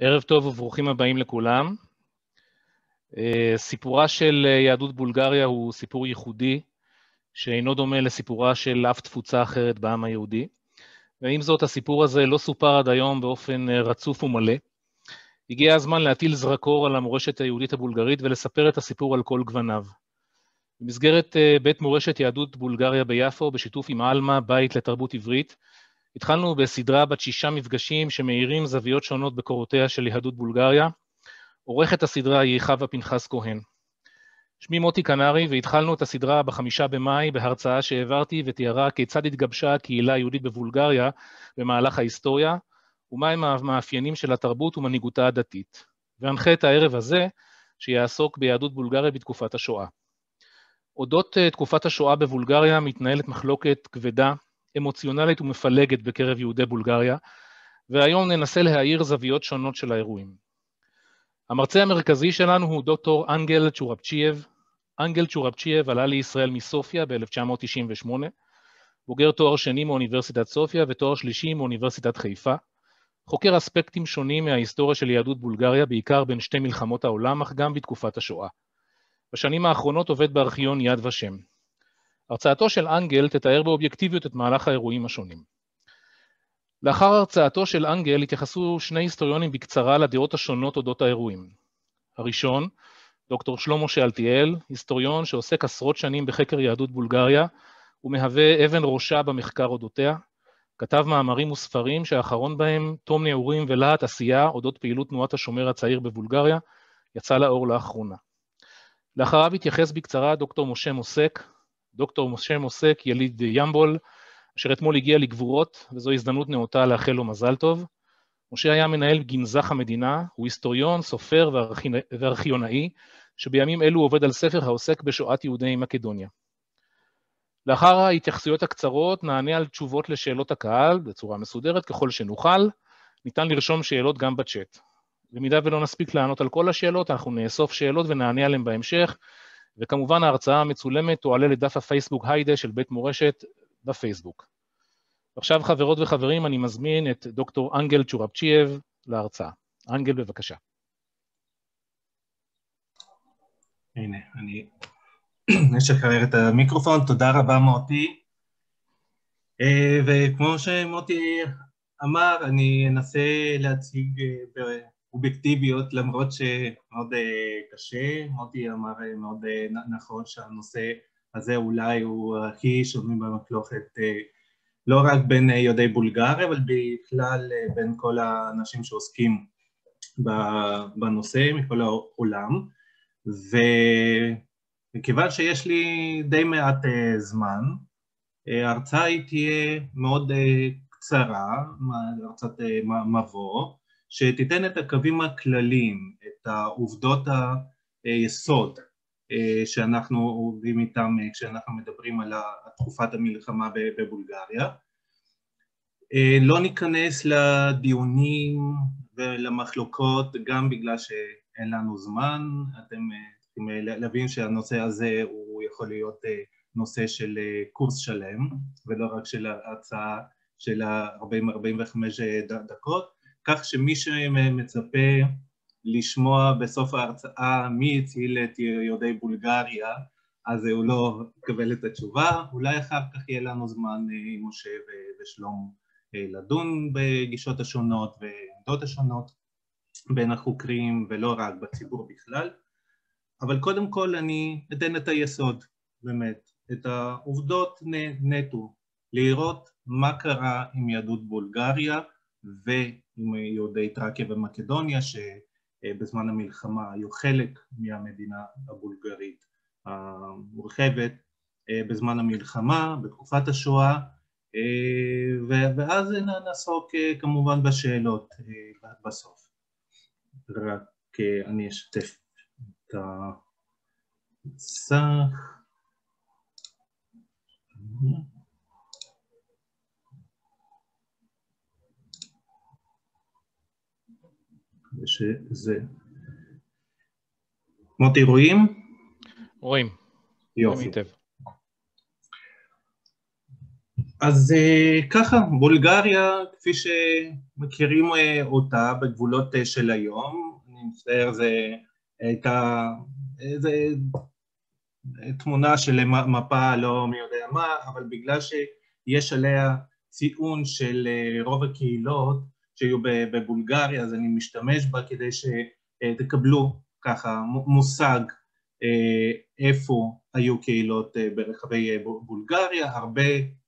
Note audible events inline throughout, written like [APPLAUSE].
ערב טוב וברוכים הבאים לכולם. אה, סיפורה של יהדות בולגריה הוא סיפור ייחודי, שאינו דומה לסיפורה של אף תפוצה אחרת בעם היהודי. ועם זאת, הסיפור הזה לא סופר עד היום באופן אה, רצוף ומלא. הגיע הזמן להטיל זרקור על המורשת היהודית הבולגרית ולספר את הסיפור על כל גווניו. במסגרת אה, בית מורשת יהדות בולגריה ביפו, בשיתוף עם עלמה, בית לתרבות עברית, התחלנו בסדרה בת שישה מפגשים שמאירים זוויות שונות בקורותיה של יהדות בולגריה. עורכת הסדרה היא חווה פנחס כהן. שמי מוטי קנרי, והתחלנו את הסדרה בחמישה במאי בהרצאה שהעברתי ותיארה כיצד התגבשה הקהילה היהודית בבולגריה במהלך ההיסטוריה, ומהם המאפיינים של התרבות ומנהיגותה הדתית. ואנחה את הערב הזה, שיעסוק ביהדות בולגריה בתקופת השואה. אודות אה, תקופת השואה בבולגריה מתנהלת מחלוקת כבדה, אמוציונלית ומפלגת בקרב יהודי בולגריה, והיום ננסה להאיר זוויות שונות של האירועים. המרצה המרכזי שלנו הוא דוקטור אנגל צ'ורבצ'ייב. אנגל צ'ורבצ'ייב עלה לישראל מסופיה ב-1998, בוגר תואר שני מאוניברסיטת סופיה ותואר שלישי מאוניברסיטת חיפה, חוקר אספקטים שונים מההיסטוריה של יהדות בולגריה, בעיקר בין שתי מלחמות העולם, אך גם בתקופת השואה. בשנים האחרונות עובד בארכיון יד ושם. הרצאתו של אנגל תתאר באובייקטיביות את מהלך האירועים השונים. לאחר הרצאתו של אנגל התייחסו שני היסטוריונים בקצרה לדעות השונות אודות האירועים. הראשון, דוקטור שלמה שאלתיאל, היסטוריון שעוסק עשרות שנים בחקר יהדות בולגריה ומהווה אבן ראשה במחקר אודותיה, כתב מאמרים וספרים שהאחרון בהם, תום נעורים ולהט עשייה אודות פעילות תנועת השומר הצעיר בבולגריה, יצא לאור לאחרונה. לאחריו התייחס בקצרה דוקטור משה מוסק, דוקטור משה מוסק, יליד ימבול, אשר אתמול הגיע לגבורות, וזו הזדמנות נאותה לאחל לו מזל טוב. משה היה מנהל גנזך המדינה, הוא היסטוריון, סופר וארכיונאי, שבימים אלו עובד על ספר העוסק בשואת יהודי מקדוניה. לאחר ההתייחסויות הקצרות נענה על תשובות לשאלות הקהל בצורה מסודרת ככל שנוכל, ניתן לרשום שאלות גם בצ'אט. במידה ולא נספיק לענות על כל השאלות, אנחנו נאסוף שאלות ונענה עליהן בהמשך, וכמובן ההרצאה המצולמת תועלה לדף הפייסבוק היידה של בית מורשת בפייסבוק. עכשיו חברות וחברים, אני מזמין את דוקטור אנגל צ'ורבצ'ייב להרצאה. אנגל, בבקשה. הנה, אני אשחרר את המיקרופון, תודה רבה מוטי. אה, וכמו שמוטי אמר, אני אנסה להציג אה, באובייקטיביות, למרות שמאוד אה, קשה, מוטי אמר מאוד נכון שהנושא הזה אולי הוא הכי שומעים במחלוקת לא רק בין יהודי בולגריה, אבל בכלל בין כל האנשים שעוסקים בנושא מכל העולם. ומכיוון שיש לי די מעט אה, זמן, אה, ההרצאה היא תהיה מאוד אה, קצרה, הרצאת מבוא, שתיתן את הקווים הכלליים, את העובדות היסוד שאנחנו עובדים איתם כשאנחנו מדברים על תקופת המלחמה בבולגריה. לא ניכנס לדיונים ולמחלוקות גם בגלל ש... אין לנו זמן, אתם אה, צריכים אה, להבין שהנושא הזה הוא יכול להיות אה, נושא של קורס שלם ולא רק של ההצעה של ה-40-45 דקות, כך שמי שמצפה לשמוע בסוף ההרצאה מי הציל את יהודי בולגריה אז הוא לא יקבל את התשובה, אולי אחר כך יהיה לנו זמן עם משה ושלום לדון בגישות השונות ועמדות השונות בין החוקרים ולא רק בציבור בכלל, אבל קודם כל אני אתן את היסוד, באמת, את העובדות נטו, לראות מה קרה עם יהדות בולגריה ועם יהודי טרקיה ומקדוניה שבזמן המלחמה היו חלק מהמדינה הבולגרית המורחבת בזמן המלחמה, בתקופת השואה, ואז נעסוק כמובן בשאלות בסוף. רק אני אשתף את המסך. ושזה... מוטי רואים? רואים. יופי. אז ככה, בולגריה, כפי שמכירים אותה בגבולות של היום, אני מצטער, זה הייתה איזה תמונה של מפה, לא מי יודע מה, אבל בגלל שיש עליה ציון של רוב הקהילות שהיו בבולגריה, אז אני משתמש בה כדי שתקבלו ככה מושג איפה היו קהילות ברחבי בולגריה, הרבה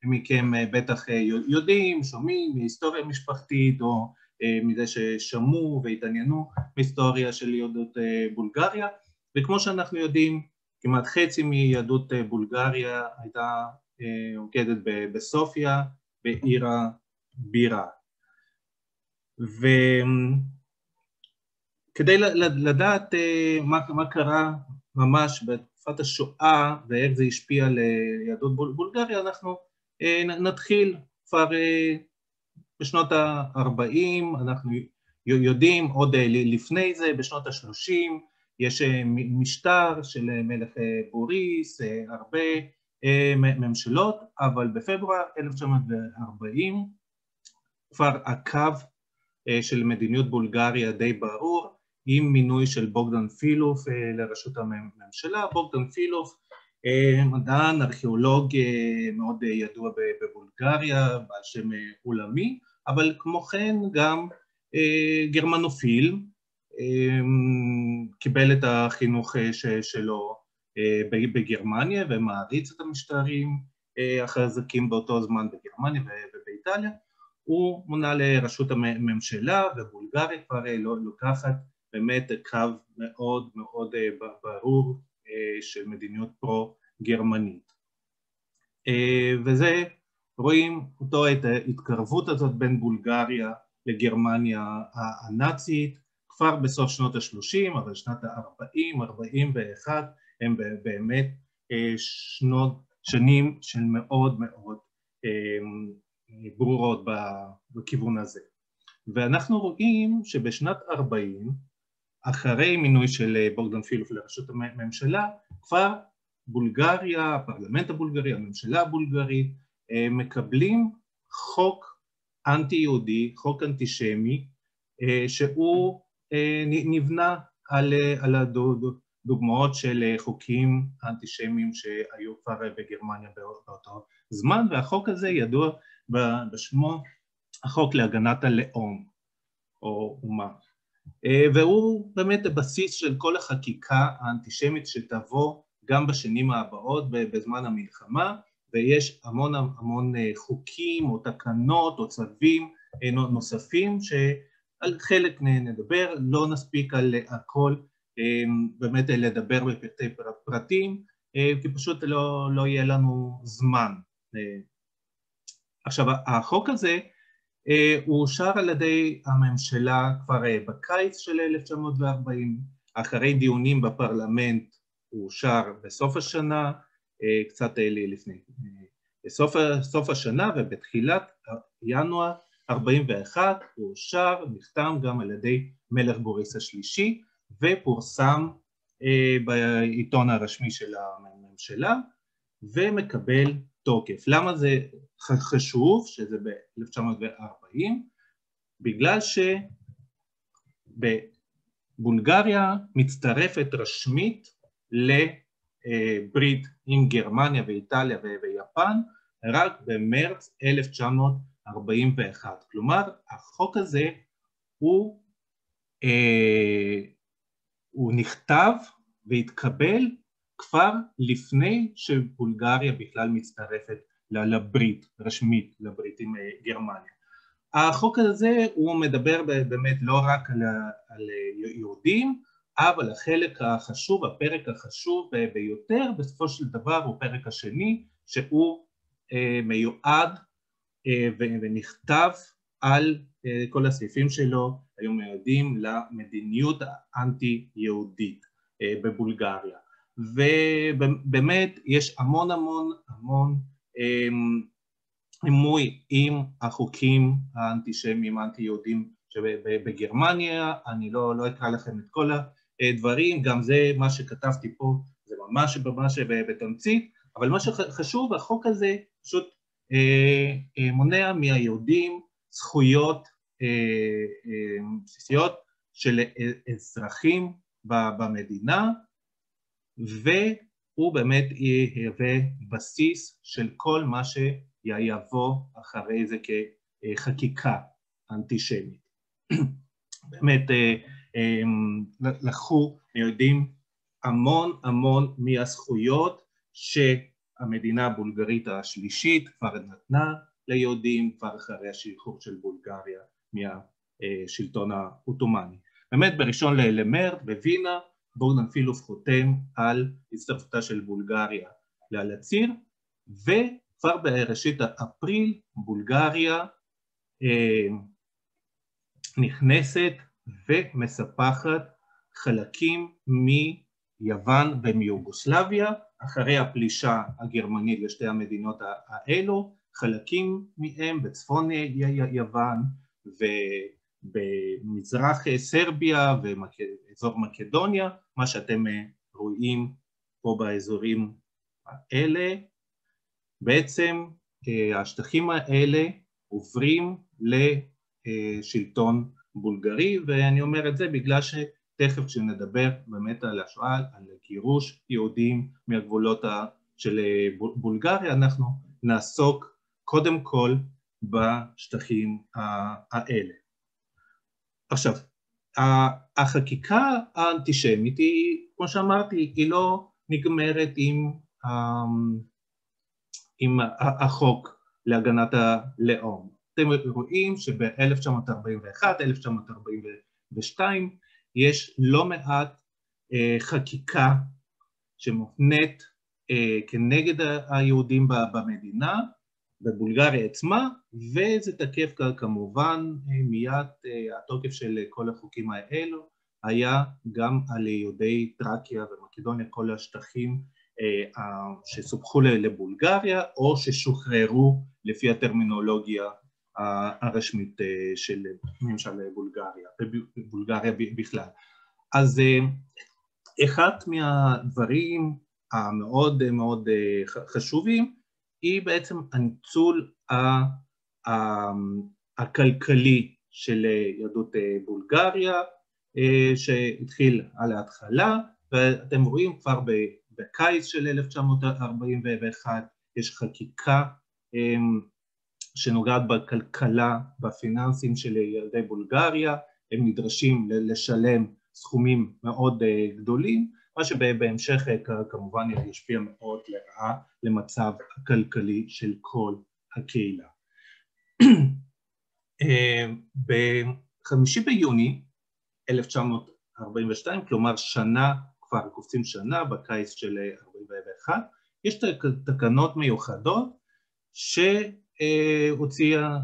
מכם בטח יודעים, שומעים מהיסטוריה משפחתית או מזה ששמעו והתעניינו בהיסטוריה של יהדות בולגריה, וכמו שאנחנו יודעים, כמעט חצי מיהדות בולגריה הייתה רוקדת בסופיה, בעיר הבירה. וכדי לדעת מה, מה קרה ממש בתקופת השואה ואיך זה השפיע על יהדות בולגריה, אנחנו נתחיל. כבר בשנות ה-40, אנחנו יודעים עוד לפני זה, בשנות ה-30, יש משטר של מלך בוריס, הרבה ממשלות, אבל בפברואר 1940 כבר הקו של מדיניות בולגריה די ברור, עם מינוי של בוגדן פילוף לראשות הממשלה. בוגדן פילוף, מדען, ארכיאולוג מאוד ידוע בבולגריה, בעל שם עולמי, אבל כמו כן גם גרמנופיל, קיבל את החינוך שלו בגרמניה ומעריץ את המשטרים החזקים באותו זמן בגרמניה ובאיטליה. הוא מונה לראשות הממשלה ובולגריה כבר לא לוקחת באמת קו מאוד מאוד ברור של מדיניות פרו-גרמנית. וזה, רואים אותו, את ההתקרבות הזאת בין בולגריה לגרמניה הנאצית, כבר בסוף שנות ה-30, אבל שנת ה-40, 41, הם באמת שנות, שנים של מאוד מאוד ברורות בכיוון הזה. ואנחנו רואים שבשנת 40, אחרי מינוי של בוגדן פילוף לראשות הממשלה, כבר בולגריה, הפרלמנט הבולגרי, הממשלה הבולגרית, מקבלים חוק אנטי-יהודי, חוק אנטישמי, שהוא נבנה על, על הדוגמאות של חוקים אנטישמיים שהיו כבר בגרמניה באותו זמן, והחוק הזה ידוע בשמו החוק להגנת הלאום או אומה. והוא באמת הבסיס של כל החקיקה האנטישמית שתבוא גם בשנים הבאות בזמן המלחמה, ויש המון המון חוקים או תקנות או צווים נוספים שעל חלק נדבר, לא נספיק על הכל באמת לדבר בפרטי פרטים, כי פשוט לא, לא יהיה לנו זמן. עכשיו החוק הזה הוא אושר על ידי הממשלה כבר בקיץ של 1940, אחרי דיונים בפרלמנט הוא אושר בסוף השנה, קצת לפני, בסוף סוף השנה ובתחילת ינואר 41 הוא אושר, נחתם גם על ידי מלך בוריס השלישי ופורסם בעיתון הרשמי של הממשלה ומקבל תוקף. למה זה חשוב שזה ב-1940? בגלל שבולגריה מצטרפת רשמית לברית עם גרמניה ואיטליה ויפן רק במרץ 1941. כלומר, החוק הזה הוא, אה, הוא נכתב והתקבל כבר לפני שבולגריה בכלל מצטרפת לברית, רשמית לברית עם גרמניה. החוק הזה הוא מדבר באמת לא רק על, על יהודים, אבל החלק החשוב, הפרק החשוב ביותר בסופו של דבר הוא הפרק השני שהוא מיועד ונכתב על כל הסעיפים שלו, היו מיועדים למדיניות האנטי-יהודית בבולגריה. ובאמת יש המון המון המון עימוי עם החוקים האנטישמיים, האנטי-יהודים שבגרמניה, אני לא, לא אקרא לכם את כל הדברים, גם זה מה שכתבתי פה, זה ממש ממש בתמצית, אבל מה שחשוב, החוק הזה פשוט מונע מהיהודים זכויות בסיסיות של אזרחים במדינה והוא באמת יהווה בסיס של כל מה שיבוא אחרי זה כחקיקה אנטישמית. [CLEARS THROAT] באמת אה, אה, לקחו יודעים המון המון מהזכויות שהמדינה הבולגרית השלישית כבר נתנה ליהודים כבר אחרי השחרור של בולגריה מהשלטון העות'מאני. באמת בראשון למרץ בווינה בוגדן חותם על הצטרפותה של בולגריה לעל הציר וכבר בראשית אפריל בולגריה אה, נכנסת ומספחת חלקים מיוון ומיוגוסלביה אחרי הפלישה הגרמנית לשתי המדינות האלו חלקים מהם בצפון יוון ובמזרח סרביה ואזור מקדוניה, מה שאתם רואים פה באזורים האלה, בעצם אה, השטחים האלה עוברים לשלטון בולגרי ואני אומר את זה בגלל שתכף כשנדבר באמת על השואה, על גירוש יהודים מהגבולות של בולגריה אנחנו נעסוק קודם כל בשטחים האלה. עכשיו, החקיקה האנטישמית היא, כמו שאמרתי, היא לא נגמרת עם, אמ, עם החוק להגנת הלאום. אתם רואים שב-1941, 1942 יש לא מעט אה, חקיקה שמופנית אה, כנגד היהודים במדינה בבולגריה עצמה, וזה תקף כמובן מיד אה, התוקף של כל החוקים האלו היה גם על יהודי טרקיה ומקדוניה, כל השטחים אה, שסופחו לבולגריה או ששוחררו לפי הטרמינולוגיה הרשמית אה, של ממשל בולגריה, בולגריה בכלל. אז אחד מהדברים המאוד מאוד חשובים היא בעצם הניצול הכלכלי של יהדות אה, בולגריה אה, שהתחיל על ההתחלה ואתם רואים כבר בקיץ של 1941 יש חקיקה אה, שנוגעת בכלכלה, בפיננסים של ילדי בולגריה, הם נדרשים לשלם סכומים מאוד גדולים מה שבהמשך כמובן ישפיע מאוד לרעה למצב הכלכלי של כל הקהילה. [CLEARS THROAT] אה, בחמישי ביוני 1942, כלומר שנה, כבר קופצים שנה בקיץ של 41, יש תקנות מיוחדות שהוציאה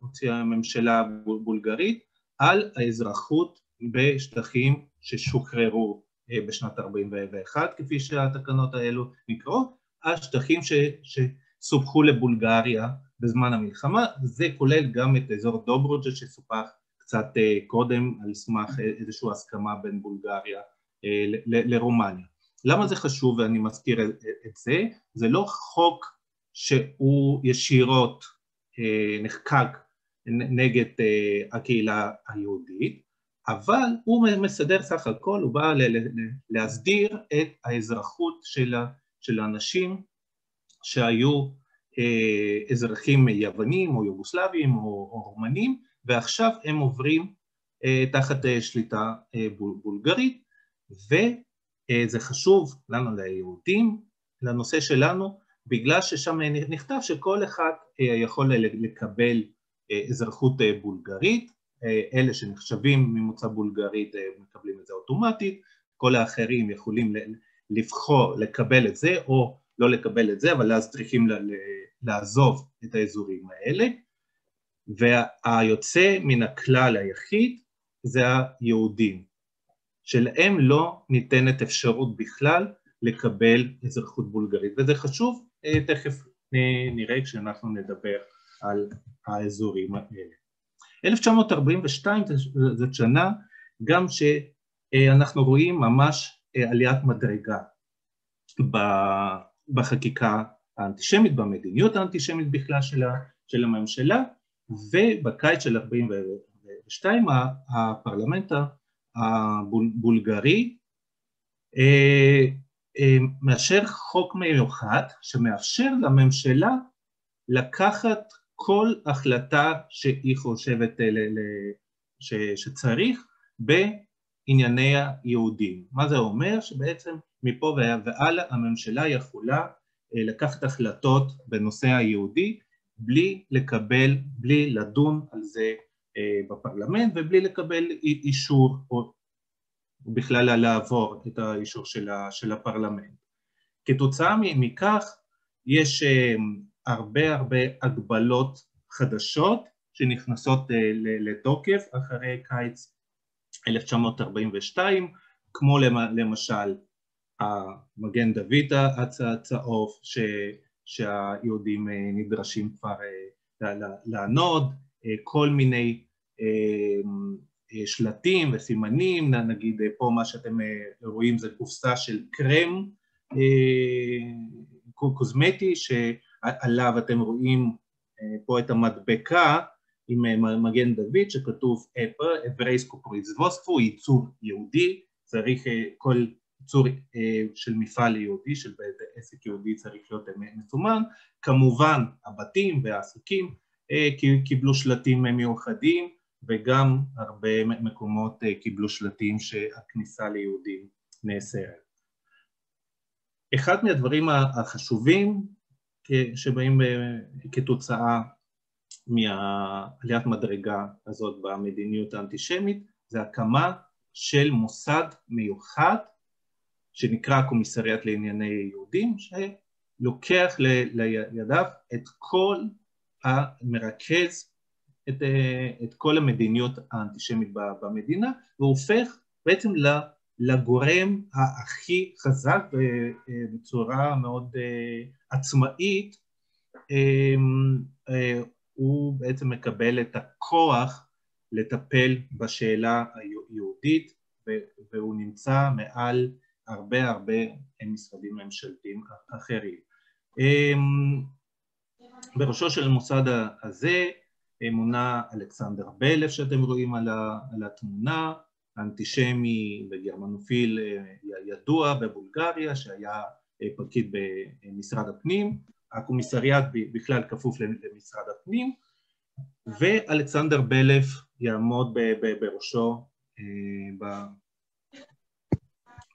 הוציא, הממשלה הבולגרית על האזרחות בשטחים ששוחררו אה, בשנת 41, כפי שהתקנות האלו נקראות, השטחים ש, שסופחו לבולגריה בזמן המלחמה, זה כולל גם את אזור דוברוג'ה שסופח קצת אה, קודם על סמך איזושהי הסכמה בין בולגריה אה, לרומניה. למה זה חשוב ואני מזכיר את זה? זה לא חוק שהוא ישירות נחקק נגד הקהילה היהודית, אבל הוא מסדר סך הכל, הוא בא להסדיר את האזרחות של האנשים שהיו אה, אזרחים יוונים או יוגוסלבים או רומנים ועכשיו הם עוברים אה, תחת אה, שליטה בולגרית וזה חשוב לנו ליהודים, לנושא שלנו, בגלל ששם נכתב שכל אחד יכול לקבל אזרחות בולגרית אלה שנחשבים ממוצא בולגרית אה, מקבלים את זה אוטומטית, כל האחרים יכולים לבחור לקבל את זה או לא לקבל את זה, אבל אז צריכים לעזוב את האזורים האלה, והיוצא מן הכלל היחיד זה היהודים, שלהם לא ניתנת אפשרות בכלל לקבל אזרחות בולגרית, וזה חשוב, אה, תכף נראה כשאנחנו נדבר על האזורים האלה. 1942 זאת שנה גם שאנחנו רואים ממש עליית מדרגה בחקיקה האנטישמית, במדיניות האנטישמית בכלל של הממשלה, ובקיץ של 42 הפרלמנט הבולגרי אה, אה, מאשר חוק מיוחד שמאפשר לממשלה לקחת כל החלטה שהיא חושבת אה, שצריך בענייני היהודים. מה זה אומר? שבעצם מפה והלאה הממשלה יכולה לקחת החלטות בנושא היהודי בלי לקבל, בלי לדון על זה בפרלמנט ובלי לקבל אישור או בכלל לעבור את האישור של הפרלמנט. כתוצאה מכך יש הרבה הרבה הגבלות חדשות שנכנסות אה, לתוקף אחרי קיץ 1942, כמו למשל המגן דוד הצהוב שהיהודים אה, נדרשים כבר אה, לענוד, כל מיני שלטים וסימנים, נגיד פה מה שאתם רואים זה קופסה של קרם קוזמטי שעליו אתם רואים פה את המדבקה עם מגן דוד שכתוב אברייסקו פריזבוספו, ייצור יהודי, צריך כל ייצור של מפעל יהודי, של עסק יהודי צריך להיות מסומן, כמובן הבתים והעסקים קיבלו שלטים מיוחדים וגם הרבה מקומות קיבלו שלטים שהכניסה ליהודים נאסרת. אחד מהדברים החשובים שבאים כתוצאה מעליית מדרגה הזאת במדיניות האנטישמית זה הקמה של מוסד מיוחד שנקרא הקומיסריאט לענייני יהודים שלוקח לידיו את כל המרכז את, את כל המדיניות האנטישמית במדינה והופך בעצם לגורם הכי חזק בצורה מאוד עצמאית הוא בעצם מקבל את הכוח לטפל בשאלה היהודית והוא נמצא מעל הרבה הרבה משרדים ממשלתיים אחרים. אמ, בראשו של המוסד הזה מונה אלכסנדר בלב שאתם רואים על התמונה, אנטישמי וגרמנופיל ידוע בבולגריה שהיה פקיד במשרד הפנים. הקומיסריאט בכלל כפוף למשרד הפנים. ואלכסנדר בלף יעמוד בראשו אה,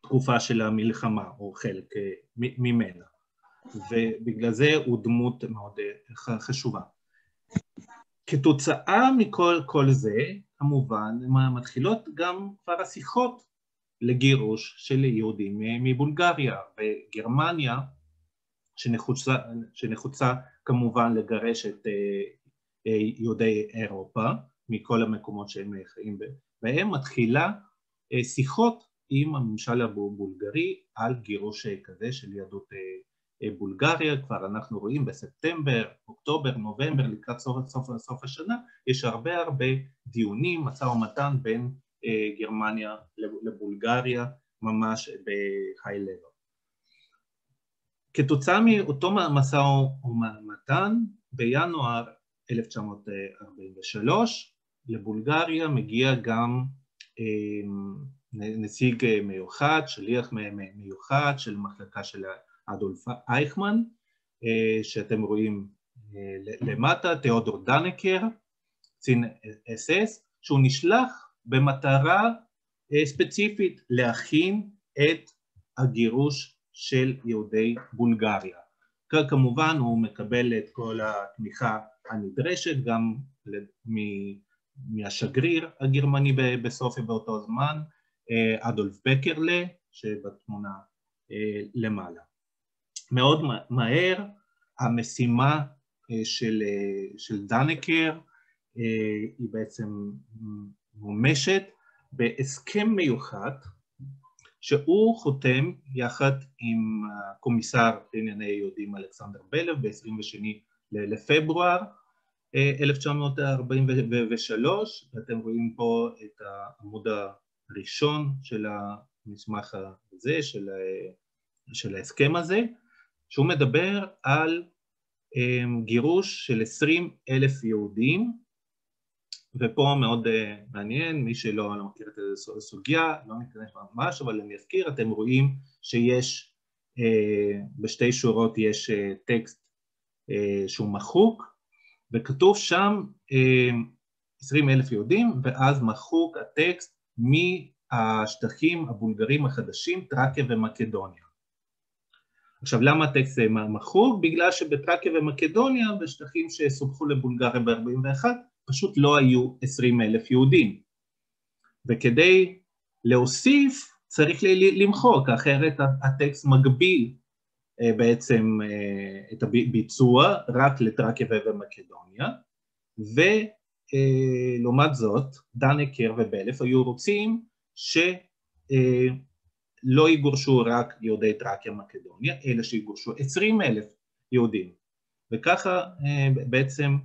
בתקופה של המלחמה או חלק אה, ממנה. ובגלל זה הוא דמות מאוד אה, חשובה. כתוצאה מכל כל זה כמובן מתחילות גם כבר השיחות לגירוש של יהודים מבולגריה וגרמניה שנחוצה, שנחוצה כמובן לגרש את אה, אה, יהודי אירופה מכל המקומות שהם חיים בהם, מתחילה אה, שיחות עם הממשל הבולגרי על גירוש כזה של יהדות בולגריה, כבר אנחנו רואים בספטמבר, אוקטובר, נובמבר, לקראת סוף, סוף, סוף השנה, יש הרבה הרבה דיונים, משא ומתן בין גרמניה לבולגריה ממש ב-high level. כתוצאה מאותו משא ומתן, בינואר 1943 לבולגריה מגיע גם אמ, נציג מיוחד, שליח מיוחד של מחלקה של אדולף אייכמן, אה, שאתם רואים אה, למטה, תיאודור דנקר, קצין אס אס, שהוא נשלח במטרה אה, ספציפית להכין את הגירוש של יהודי בולגריה. כמובן הוא מקבל את כל התמיכה הנדרשת גם מהשגריר הגרמני בסופי באותו זמן, אדולף בקרלה שבתמונה למעלה. מאוד מהר המשימה אה, של, של דנקר היא בעצם מומשת בהסכם מיוחד שהוא חותם יחד עם הקומיסר לענייני יהודים אלכסנדר בלב ב-22 לפברואר 1943, ואתם רואים פה את העמוד הראשון של המסמך הזה, של, של ההסכם הזה, שהוא מדבר על גירוש של עשרים אלף יהודים ופה מאוד מעניין, מי שלא לא מכיר את הסוגיה, לא ניכנס ממש, אבל אני אזכיר, אתם רואים שיש בשתי שורות יש טקסט שהוא מחוק וכתוב שם עשרים אלף יהודים ואז מחוק הטקסט מהשטחים הבולגרים החדשים, טרקיה ומקדוניה. עכשיו למה הטקסט מחוק? בגלל שבטרקיה ומקדוניה, בשטחים שסופחו לבולגריה ב-41, פשוט לא היו עשרים אלף יהודים. וכדי להוסיף צריך למחוק, אחרת הטקסט מגביל בעצם את הביצוע רק לטרקיה ומקדוניה, ולעומת זאת דנקר ובלף היו רוצים שלא יגורשו רק יהודי טרקיה ומקדוניה, אלא שיגורשו עשרים אלף יהודים, וככה בעצם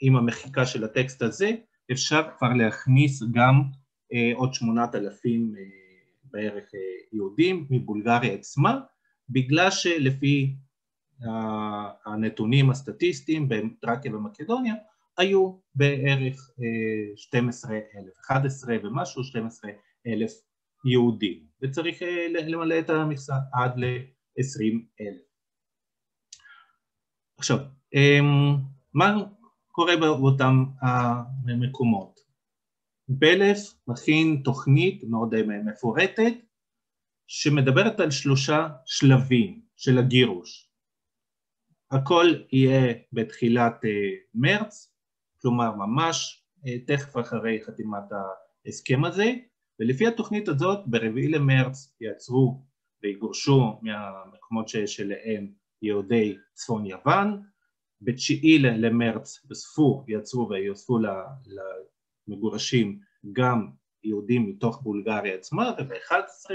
עם המחיקה של הטקסט הזה אפשר כבר להכניס גם עוד שמונת אלפים בערך יהודים מבולגריה עצמה, בגלל שלפי הנתונים הסטטיסטיים בטרקיה ומקדוניה היו בערך 12 אלף, 11 ומשהו, 12 אלף יהודים, וצריך למלא את המכסה עד ל-20 אלף. עכשיו, מה קורה באותם המקומות? בלף מכין תוכנית מאוד מפורטת שמדברת על שלושה שלבים של הגירוש. הכל יהיה בתחילת מרץ, כלומר ממש תכף אחרי חתימת ההסכם הזה, ולפי התוכנית הזאת ברביעי למרץ יעצרו ויגורשו מהמקומות שלהם יהודי צפון יוון, בתשיעי למרץ בספו יעצרו ויוספו למגורשים גם יהודים מתוך בולגריה עצמה, וב-11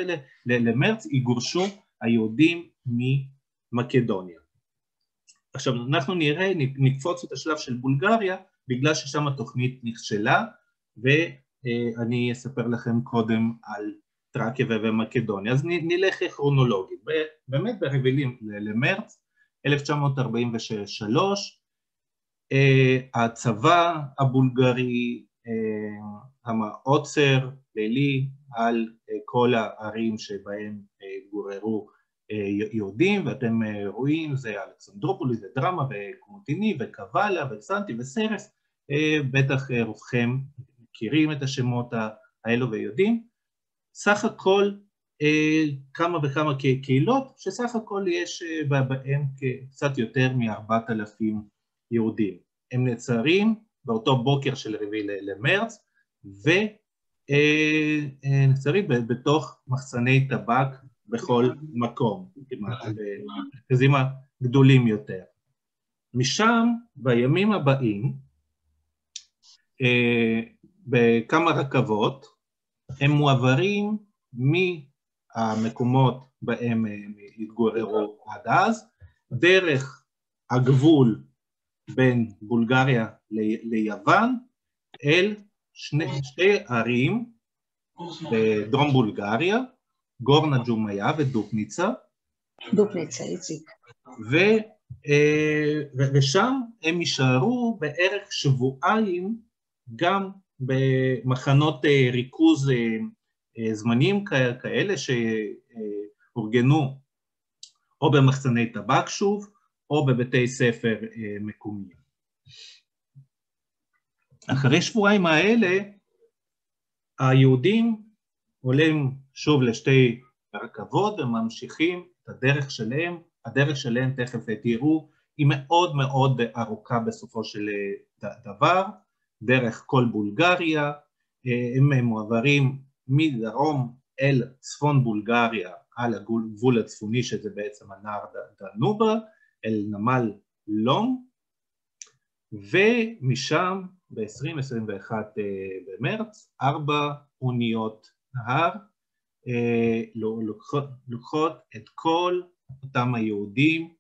למרץ יגורשו היהודים ממקדוניה. עכשיו אנחנו נראה, נקפוץ את השלב של בולגריה בגלל ששם התוכנית נכשלה ואני אספר לכם קודם על טרקיה ומקדוניה, אז נלך כרונולוגית, באמת ברביעי למרץ 1943 הצבא הבולגרי העוצר לילי על כל הערים שבהם גוררו יהודים ואתם רואים זה אלכסנדרופולי ודרמה וקומוטיני וקוואלה וסנטי וסרס. בטח רובכם מכירים את השמות האלו ויודעים סך הכל כמה וכמה קהילות שסך הכל יש בהם קצת יותר מארבעת אלפים יהודים הם נעצרים באותו בוקר של רביעי למרץ ונעצרים בתוך מחסני טבק בכל מקום, במרכזים הגדולים יותר. משם בימים הבאים בכמה רכבות הם מועברים מהמקומות בהם הם התגוררו עד אז דרך הגבול בין בולגריה ליוון אל שני, שתי ערים בדרום בולגריה, גורנה ג'ומיה ודופניצה. דופניצה, איציק. ו, ושם הם יישארו בערך שבועיים גם במחנות ריכוז זמניים כאלה שאורגנו או במחסני טבק שוב, או בבתי ספר מקומיים. אחרי שבועיים האלה היהודים עולים שוב לשתי רכבות וממשיכים את הדרך שלהם, הדרך שלהם תכף תראו היא מאוד מאוד ארוכה בסופו של דבר, דרך כל בולגריה, הם מועברים מדרום אל צפון בולגריה על הגבול הצפוני שזה בעצם הנהר דנובה, אל נמל לום, ומשם ב-2021 במרץ ארבע אוניות נהר לוקחות, לוקחות את כל אותם היהודים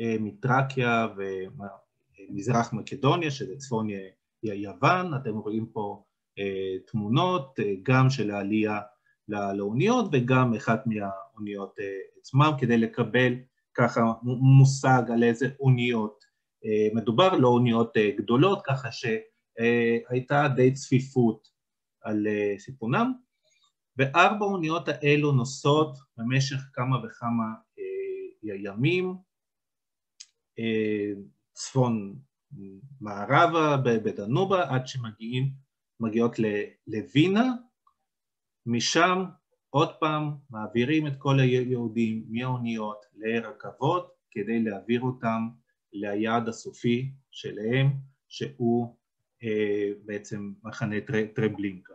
מטרקיה ומזרח מקדוניה שזה צפון יוון, אתם רואים פה תמונות גם של העלייה לאוניות וגם אחת מהאוניות עצמם כדי לקבל ככה מושג על איזה אוניות מדובר, לא אוניות גדולות, ככה שהייתה די צפיפות על סיפונם, וארבע האוניות האלו נוסעות במשך כמה וכמה ימים, צפון מערבה בדנובה עד שמגיעות לווינה, משם עוד פעם מעבירים את כל היהודים מהאוניות לרכבות כדי להעביר אותם ליעד הסופי שלהם שהוא אה, בעצם מחנה טרבלינקה.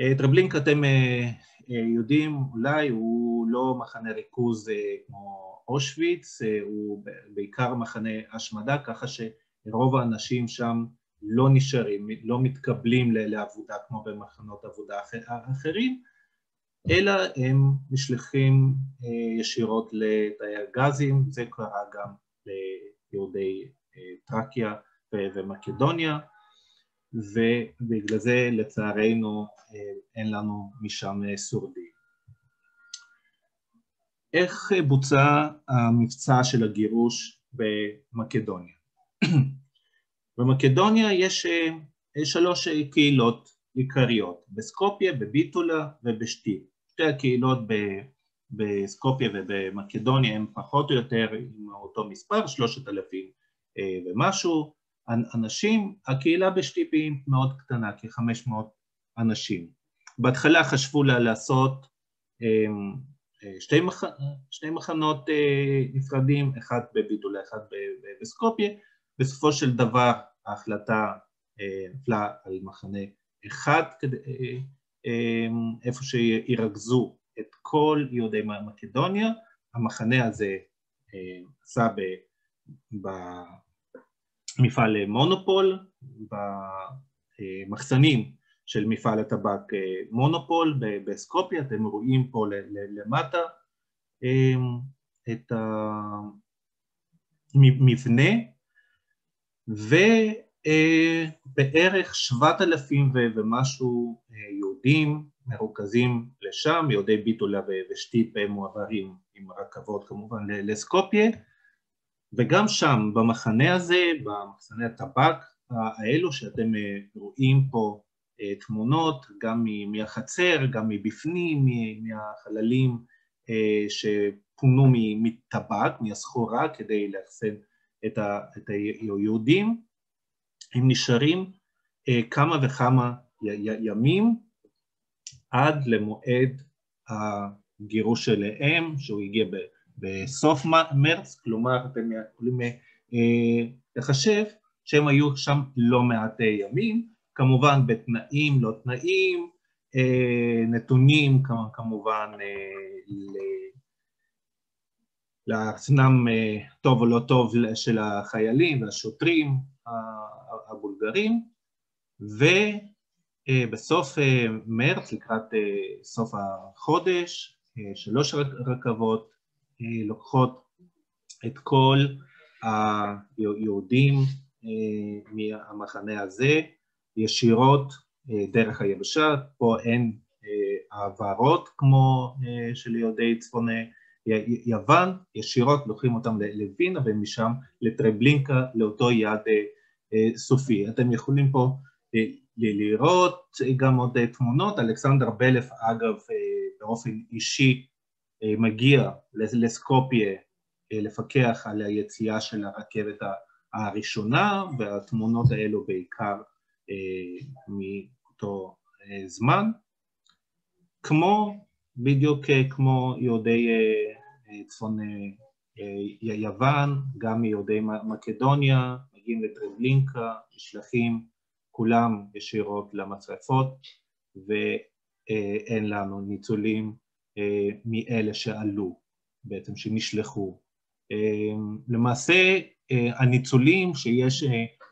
אה, טרבלינקה אתם אה, יודעים אולי הוא לא מחנה ריכוז כמו אושוויץ, הוא בעיקר מחנה השמדה ככה שרוב האנשים שם לא נשארים, לא מתקבלים לעבודה כמו במחנות עבודה אחרים, אלא הם נשלחים אה, ישירות לתאי הגזים, זה קרה גם ליהודי אה, טרקיה ומקדוניה, ובגלל זה לצערנו אה, אין לנו משם שורדים. איך בוצע המבצע של הגירוש במקדוניה? [CLEARS THROAT] במקדוניה יש שלוש קהילות עיקריות, בסקופיה, בביטולה ובשטיב. שתי הקהילות בסקופיה ובמקדוניה הן פחות או יותר עם אותו מספר, שלושת אלפים אה, ומשהו אנשים, הקהילה בשטיפים מאוד קטנה, כ-500 אנשים. בהתחלה חשבו לה לעשות אמ, אה, שתי, מח... שני מחנות אה, נפרדים, אחד בביטולה, אחד בסקופיה, בסופו של דבר ההחלטה נפלה על מחנה אחד איפה שירכזו את כל יהודי מקדוניה, המחנה הזה עשה במפעל מונופול, במחסנים של מפעל הטבק מונופול בסקופיה, אתם רואים פה למטה את המבנה ובערך שבעת אלפים ומשהו יהודים מרוכזים לשם, יהודי ביטולה ושטיפ מועברים עם רכבות כמובן לסקופיה. וגם שם במחנה הזה, במחסני הטבק האלו שאתם רואים פה תמונות גם מהחצר, גם מבפנים, מהחללים שפונו מטבק, מהסחורה כדי לאחסן את היהודים, הם נשארים כמה וכמה ימים עד למועד הגירוש שלהם, שהוא הגיע בסוף מרץ, כלומר אתם יכולים לחשב שהם היו שם לא מעט ימים, כמובן בתנאים לא תנאים, נתונים כמובן לאחסנם טוב או לא טוב של החיילים והשוטרים הבולגרים, ובסוף מרץ, לקראת סוף החודש, שלוש רכבות לוקחות את כל היהודים מהמחנה הזה ישירות דרך היבשה, פה אין העברות כמו של יהודי צפון יוון, ישירות לוקחים אותם לווינה ומשם לטרבלינקה, לאותו יעד סופי. אתם יכולים פה לראות גם עוד תמונות, אלכסנדר בלף אגב באופן אישי מגיע לסקופיה לפקח על היציאה של הרכבת הראשונה והתמונות האלו בעיקר מאותו זמן, כמו, בדיוק כמו יהודי צפון יוון, גם מיהודי מקדוניה, מגיעים לטרבלינקה, נשלחים כולם ישירות למצרפות ואין לנו ניצולים מאלה שעלו, בעצם שנשלחו. למעשה הניצולים שיש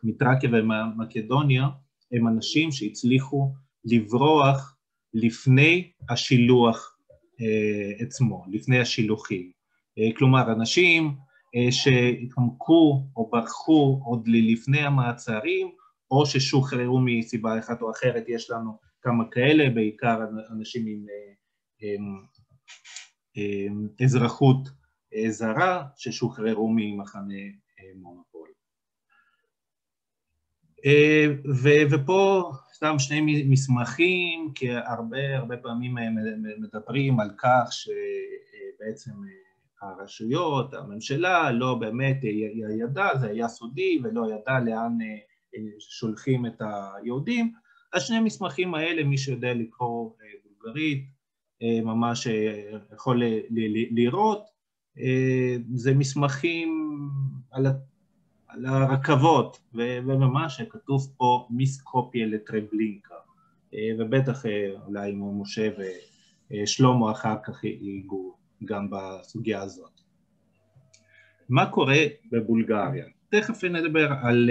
מטרקיה ומקדוניה הם אנשים שהצליחו לברוח לפני השילוח עצמו, לפני השילוחים. כלומר, אנשים שהתחמקו או ברחו עוד לפני המעצרים, או ששוחררו מסיבה אחת או אחרת, יש לנו כמה כאלה, בעיקר אנשים עם אזרחות זרה ששוחררו ממחנה מונופול. ופה סתם שני מסמכים, כי הרבה הרבה פעמים מדברים על כך שבעצם הרשויות, הממשלה, לא באמת ידע, זה היה סודי ולא ידע לאן שולחים את היהודים. השני המסמכים האלה, מי שיודע לקרוא בולגרית, ממש יכול לראות, זה מסמכים על על הרכבות, וממש כתוב פה מיסקופיה לטרבלינקה, ובטח אולי משה ושלמה אחר כך ייגעו גם בסוגיה הזאת. מה קורה בבולגריה? תכף נדבר על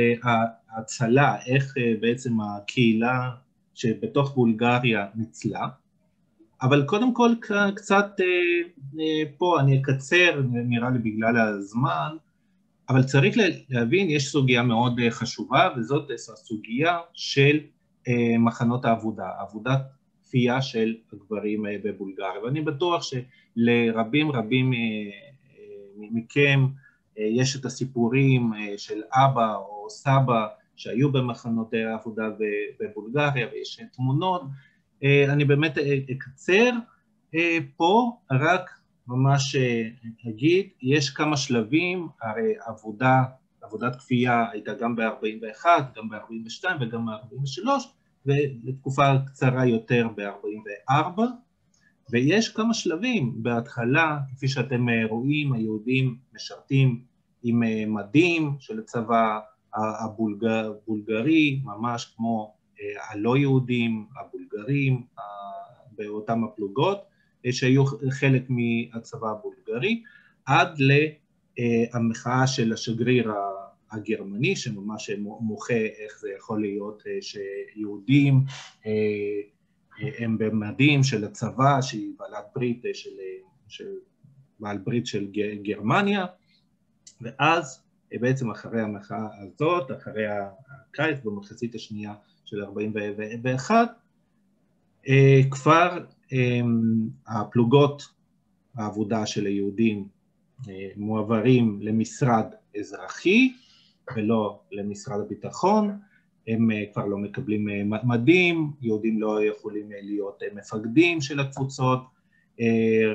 ההצלה, איך בעצם הקהילה שבתוך בולגריה ניצלה, אבל קודם כל קצת פה אני אקצר, נראה לי בגלל הזמן, אבל צריך להבין, יש סוגיה מאוד חשובה, וזאת הסוגיה של מחנות העבודה, עבודת כפייה של הגברים בבולגריה, ואני בטוח שלרבים רבים מכם יש את הסיפורים של אבא או סבא שהיו במחנות העבודה בבולגריה ויש תמונות, אני באמת אקצר פה רק ממש אגיד, יש כמה שלבים, הרי עבודה, עבודת כפייה הייתה גם ב-41, גם ב-42 וגם ב-43, ולתקופה קצרה יותר ב-44, ויש כמה שלבים, בהתחלה, כפי שאתם רואים, היהודים משרתים עם מדים של הצבא הבולגרי, ממש כמו הלא יהודים, הבולגרים, באותם הפלוגות, שהיו חלק מהצבא הבולגרי, עד להמחאה של השגריר הגרמני, שממש מוחה איך זה יכול להיות שיהודים הם במדים של הצבא, שהיא בעלת ברית של, של בעל ברית של גרמניה, ואז בעצם אחרי המחאה הזאת, אחרי הקיץ במחצית השנייה של 41, כבר הפלוגות העבודה של היהודים מועברים למשרד אזרחי ולא למשרד הביטחון, הם כבר לא מקבלים מדים, יהודים לא יכולים להיות מפקדים של הקבוצות,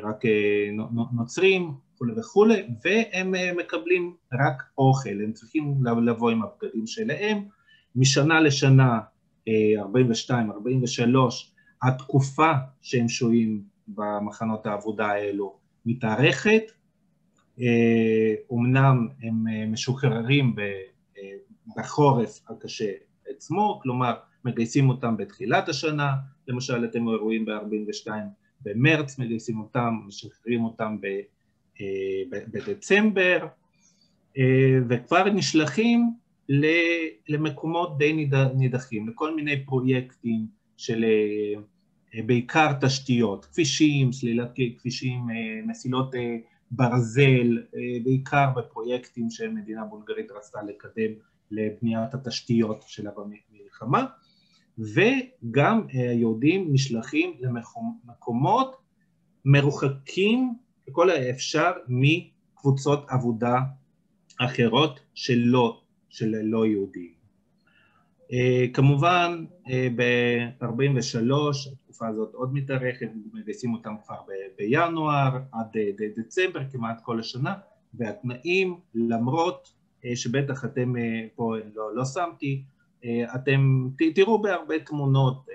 רק נוצרים וכולי וכולי, והם מקבלים רק אוכל, הם צריכים לבוא עם הבגדים שלהם, משנה לשנה, 42, 43, התקופה שהם שוהים במחנות העבודה האלו מתארכת, אומנם הם משוחררים בחורף הקשה עצמו, כלומר מגייסים אותם בתחילת השנה, למשל אתם רואים ב-42 במרץ מגייסים אותם, משחררים אותם בדצמבר, וכבר נשלחים למקומות די נידחים, לכל מיני פרויקטים של בעיקר תשתיות, כבישים, סלילת כבישים, מסילות ברזל, בעיקר בפרויקטים שמדינה בולגרית רצתה לקדם לבניית התשתיות שלה במלחמה, וגם היהודים נשלחים למקומות מרוחקים ככל האפשר מקבוצות עבודה אחרות שלא, של לא יהודים. כמובן ב-43 התקופה הזאת עוד מתארכת, מגייסים אותם כבר בינואר עד דצמבר כמעט כל השנה, והתנאים למרות שבטח אתם פה לא, לא שמתי, אתם תראו בהרבה תמונות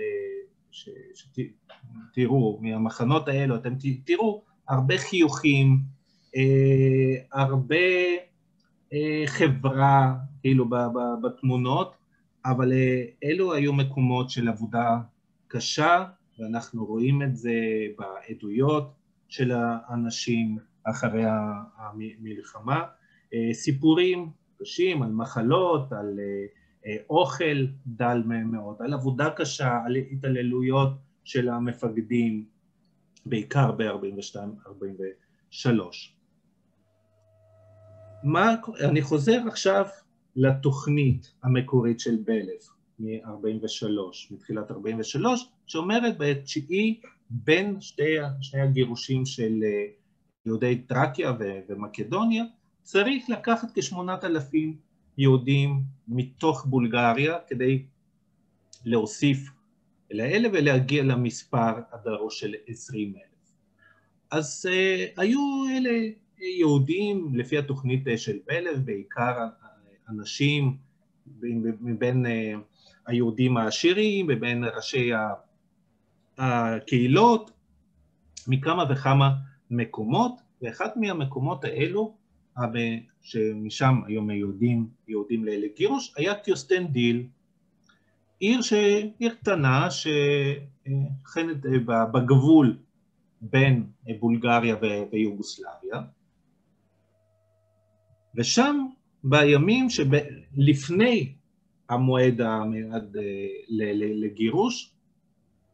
שתראו מהמחנות האלו, אתם תראו הרבה חיוכים, הרבה חברה כאילו בתמונות, אבל אלו היו מקומות של עבודה קשה, ואנחנו רואים את זה בעדויות של האנשים אחרי המלחמה. סיפורים קשים על מחלות, על אוכל דל מאוד, על עבודה קשה, על התעללויות של המפקדים, בעיקר ב-42-43. אני חוזר עכשיו לתוכנית המקורית של בלב. מ-43, מתחילת 43, שאומרת בתשיעי בין שתי, שני הגירושים של אה, יהודי טרקיה ומקדוניה, צריך לקחת כשמונת אלפים יהודים מתוך בולגריה כדי להוסיף לאלה ולהגיע למספר הדרוש של עשרים אלף. אז אה, היו אלה יהודים לפי התוכנית של בלב, בעיקר אנשים מבין אה, היהודים העשירים, מבין ראשי הקהילות, מכמה וכמה מקומות, ואחד מהמקומות האלו, שמשם היו מיועדים יהודים לגירוש, היה קיוסטנדיל, עיר, ש... עיר קטנה שחנת בגבול בין בולגריה ויוגוסלביה, ושם בימים שלפני המועד המיועד לגירוש,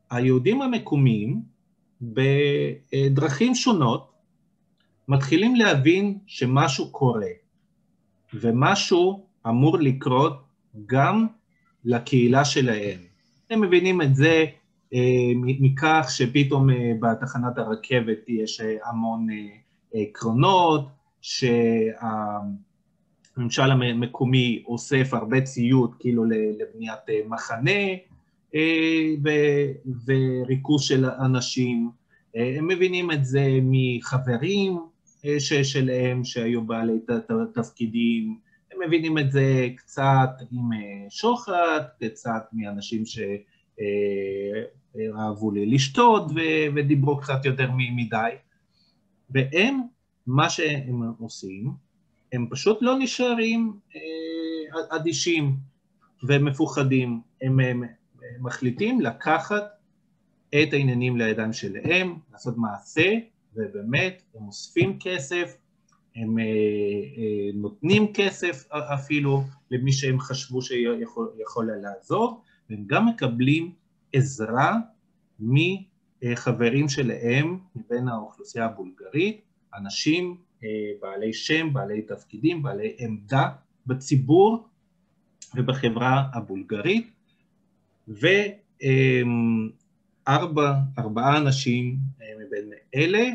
היהודים המקומיים בדרכים שונות מתחילים להבין שמשהו קורה ומשהו אמור לקרות גם לקהילה שלהם. הם מבינים את זה אה, מכך שפתאום אה, בתחנת הרכבת יש אה, המון קרונות, שהממשל המקומי אוסף הרבה ציוד כאילו לבניית מחנה וריכוז של אנשים. הם מבינים את זה מחברים שלהם שהיו בעלי תפקידים, הם מבינים את זה קצת עם אה, שוחד, קצת מאנשים שאהבו לי לשתות ודיברו קצת יותר מדי, והם, מה שהם עושים, הם פשוט לא נשארים אה, אדישים ומפוחדים, הם, הם מחליטים לקחת את העניינים לידיים שלהם, לעשות מעשה, ובאמת הם אוספים כסף, הם אה, אה, נותנים כסף אפילו למי שהם חשבו שיכול לעזור, והם גם מקבלים עזרה מחברים שלהם מבין האוכלוסייה הבולגרית, אנשים בעלי שם, בעלי תפקידים, בעלי עמדה בציבור ובחברה הבולגרית, וארבעה אנשים מבין אלה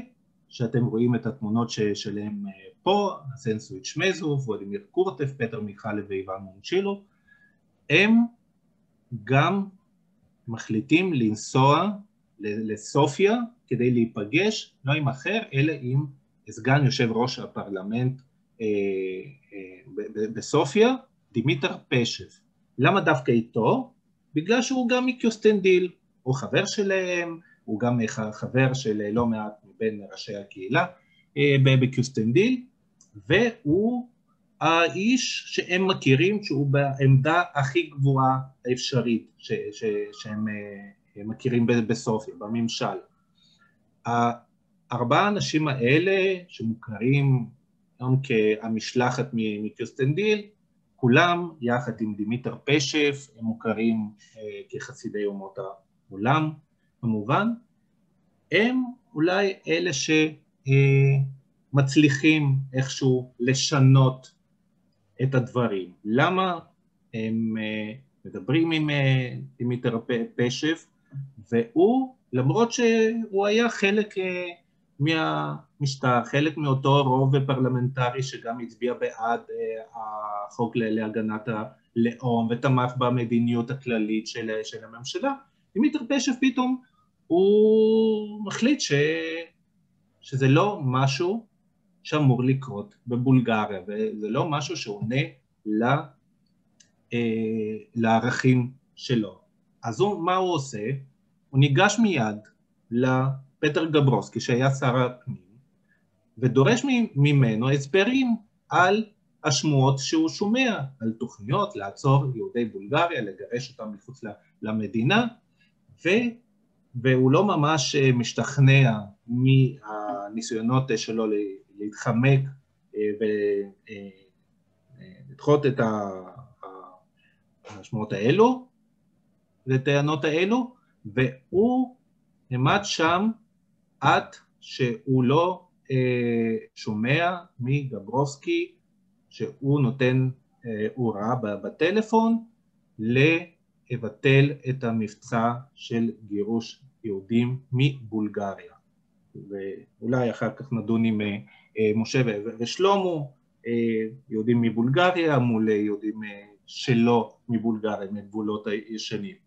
שאתם רואים את התמונות שלהם אה, פה, אסן סויצ'מזוב, וולדימיר קורטב, פטר מיכלב ואיוון מומצ'ילוב, הם גם מחליטים לנסוע לסופיה כדי להיפגש, לא עם אחר, אלא עם סגן יושב ראש הפרלמנט אה, אה, בסופיה, דימיטר פשב. למה דווקא איתו? בגלל שהוא גם מקיוסטנדיל, הוא חבר שלהם, הוא גם חבר של לא מעט בין ראשי הקהילה אה, בקיוסטנדיל, והוא האיש שהם מכירים שהוא בעמדה הכי גבוהה האפשרית ש, ש, שהם אה, מכירים בסופיה, בממשל. ארבעה האנשים האלה שמוכרים גם כהמשלחת מקיוסטנדיל, כולם יחד עם דימיטר פשב, הם מוכרים אה, כחסידי אומות העולם כמובן, הם אולי אלה שמצליחים איכשהו לשנות את הדברים. למה הם אה, מדברים עם דימיטר אה, פשב, והוא, למרות שהוא היה חלק אה, מהמשטר, חלק מאותו רוב פרלמנטרי שגם הצביע בעד החוק להגנת הלאום ותמך במדיניות הכללית של, של הממשלה, דימיטר פשב פתאום הוא מחליט ש... שזה לא משהו שאמור לקרות בבולגריה, וזה לא משהו שעונה ל... אה, לערכים שלו. אז הוא, מה הוא עושה? הוא ניגש מיד לפטר גברוסקי שהיה שר הפנים ודורש ממנו הסברים על השמועות שהוא שומע, על תוכניות לעצור יהודי בולגריה, לגרש אותם מחוץ למדינה, ו... והוא לא ממש אה, משתכנע מהניסיונות אה, שלו להתחמק אה, ולדחות את המשמעות האלו, את הטענות האלו, והוא נעמד שם עד שהוא לא שומע מגברובסקי שהוא נותן הוראה בטלפון אבטל את המבצע של גירוש יהודים מבולגריה. ואולי אחר כך נדון עם משה ושלמה, יהודים מבולגריה מול יהודים שלא מבולגריה, מגבולות הישנים.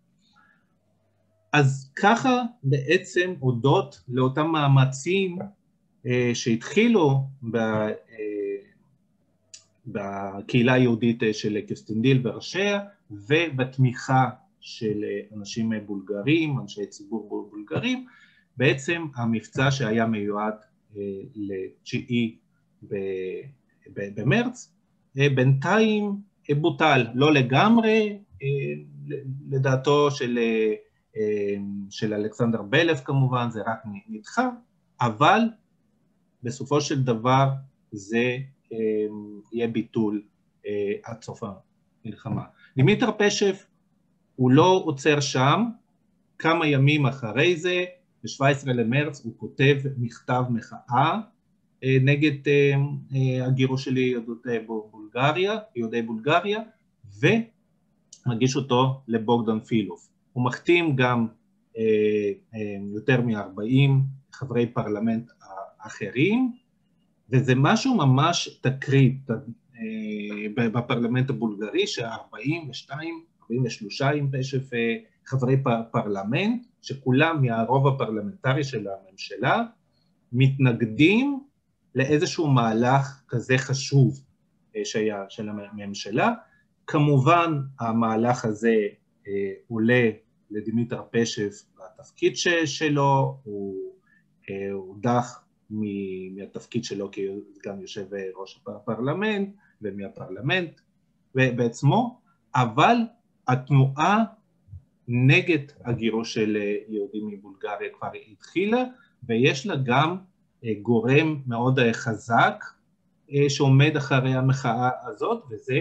אז ככה בעצם הודות לאותם מאמצים שהתחילו בקהילה היהודית של קיוסטנדיל וראשיה ובתמיכה של אנשים בולגרים, אנשי ציבור בולגרים, בעצם המבצע שהיה מיועד לתשיעי במרץ, בינתיים בוטל, לא לגמרי, לדעתו של, של אלכסנדר בלב כמובן, זה רק נדחה, אבל בסופו של דבר זה יהיה ביטול עד סוף המלחמה. דימיטר פשף הוא לא עוצר שם, כמה ימים אחרי זה, ב-17 למרץ הוא כותב מכתב מחאה נגד הגירוש של יהדות בולגריה, יהודי בולגריה, ומגיש אותו לבוגדן פילוב. הוא מחתים גם יותר מ-40 חברי פרלמנט אחרים, וזה משהו ממש תקרית בפרלמנט הבולגרי, ש-42, 43 עם פשב חברי פרלמנט, שכולם מהרוב הפרלמנטרי של הממשלה, מתנגדים לאיזשהו מהלך כזה חשוב שהיה של הממשלה. כמובן המהלך הזה עולה לדימיטר פשב בתפקיד שלו, הוא הודח מהתפקיד שלו כסגן יושב ראש הפרלמנט ומהפרלמנט בעצמו, אבל התנועה נגד הגירוש של יהודים מבולגריה כבר התחילה, ויש לה גם גורם מאוד חזק שעומד אחרי המחאה הזאת, וזה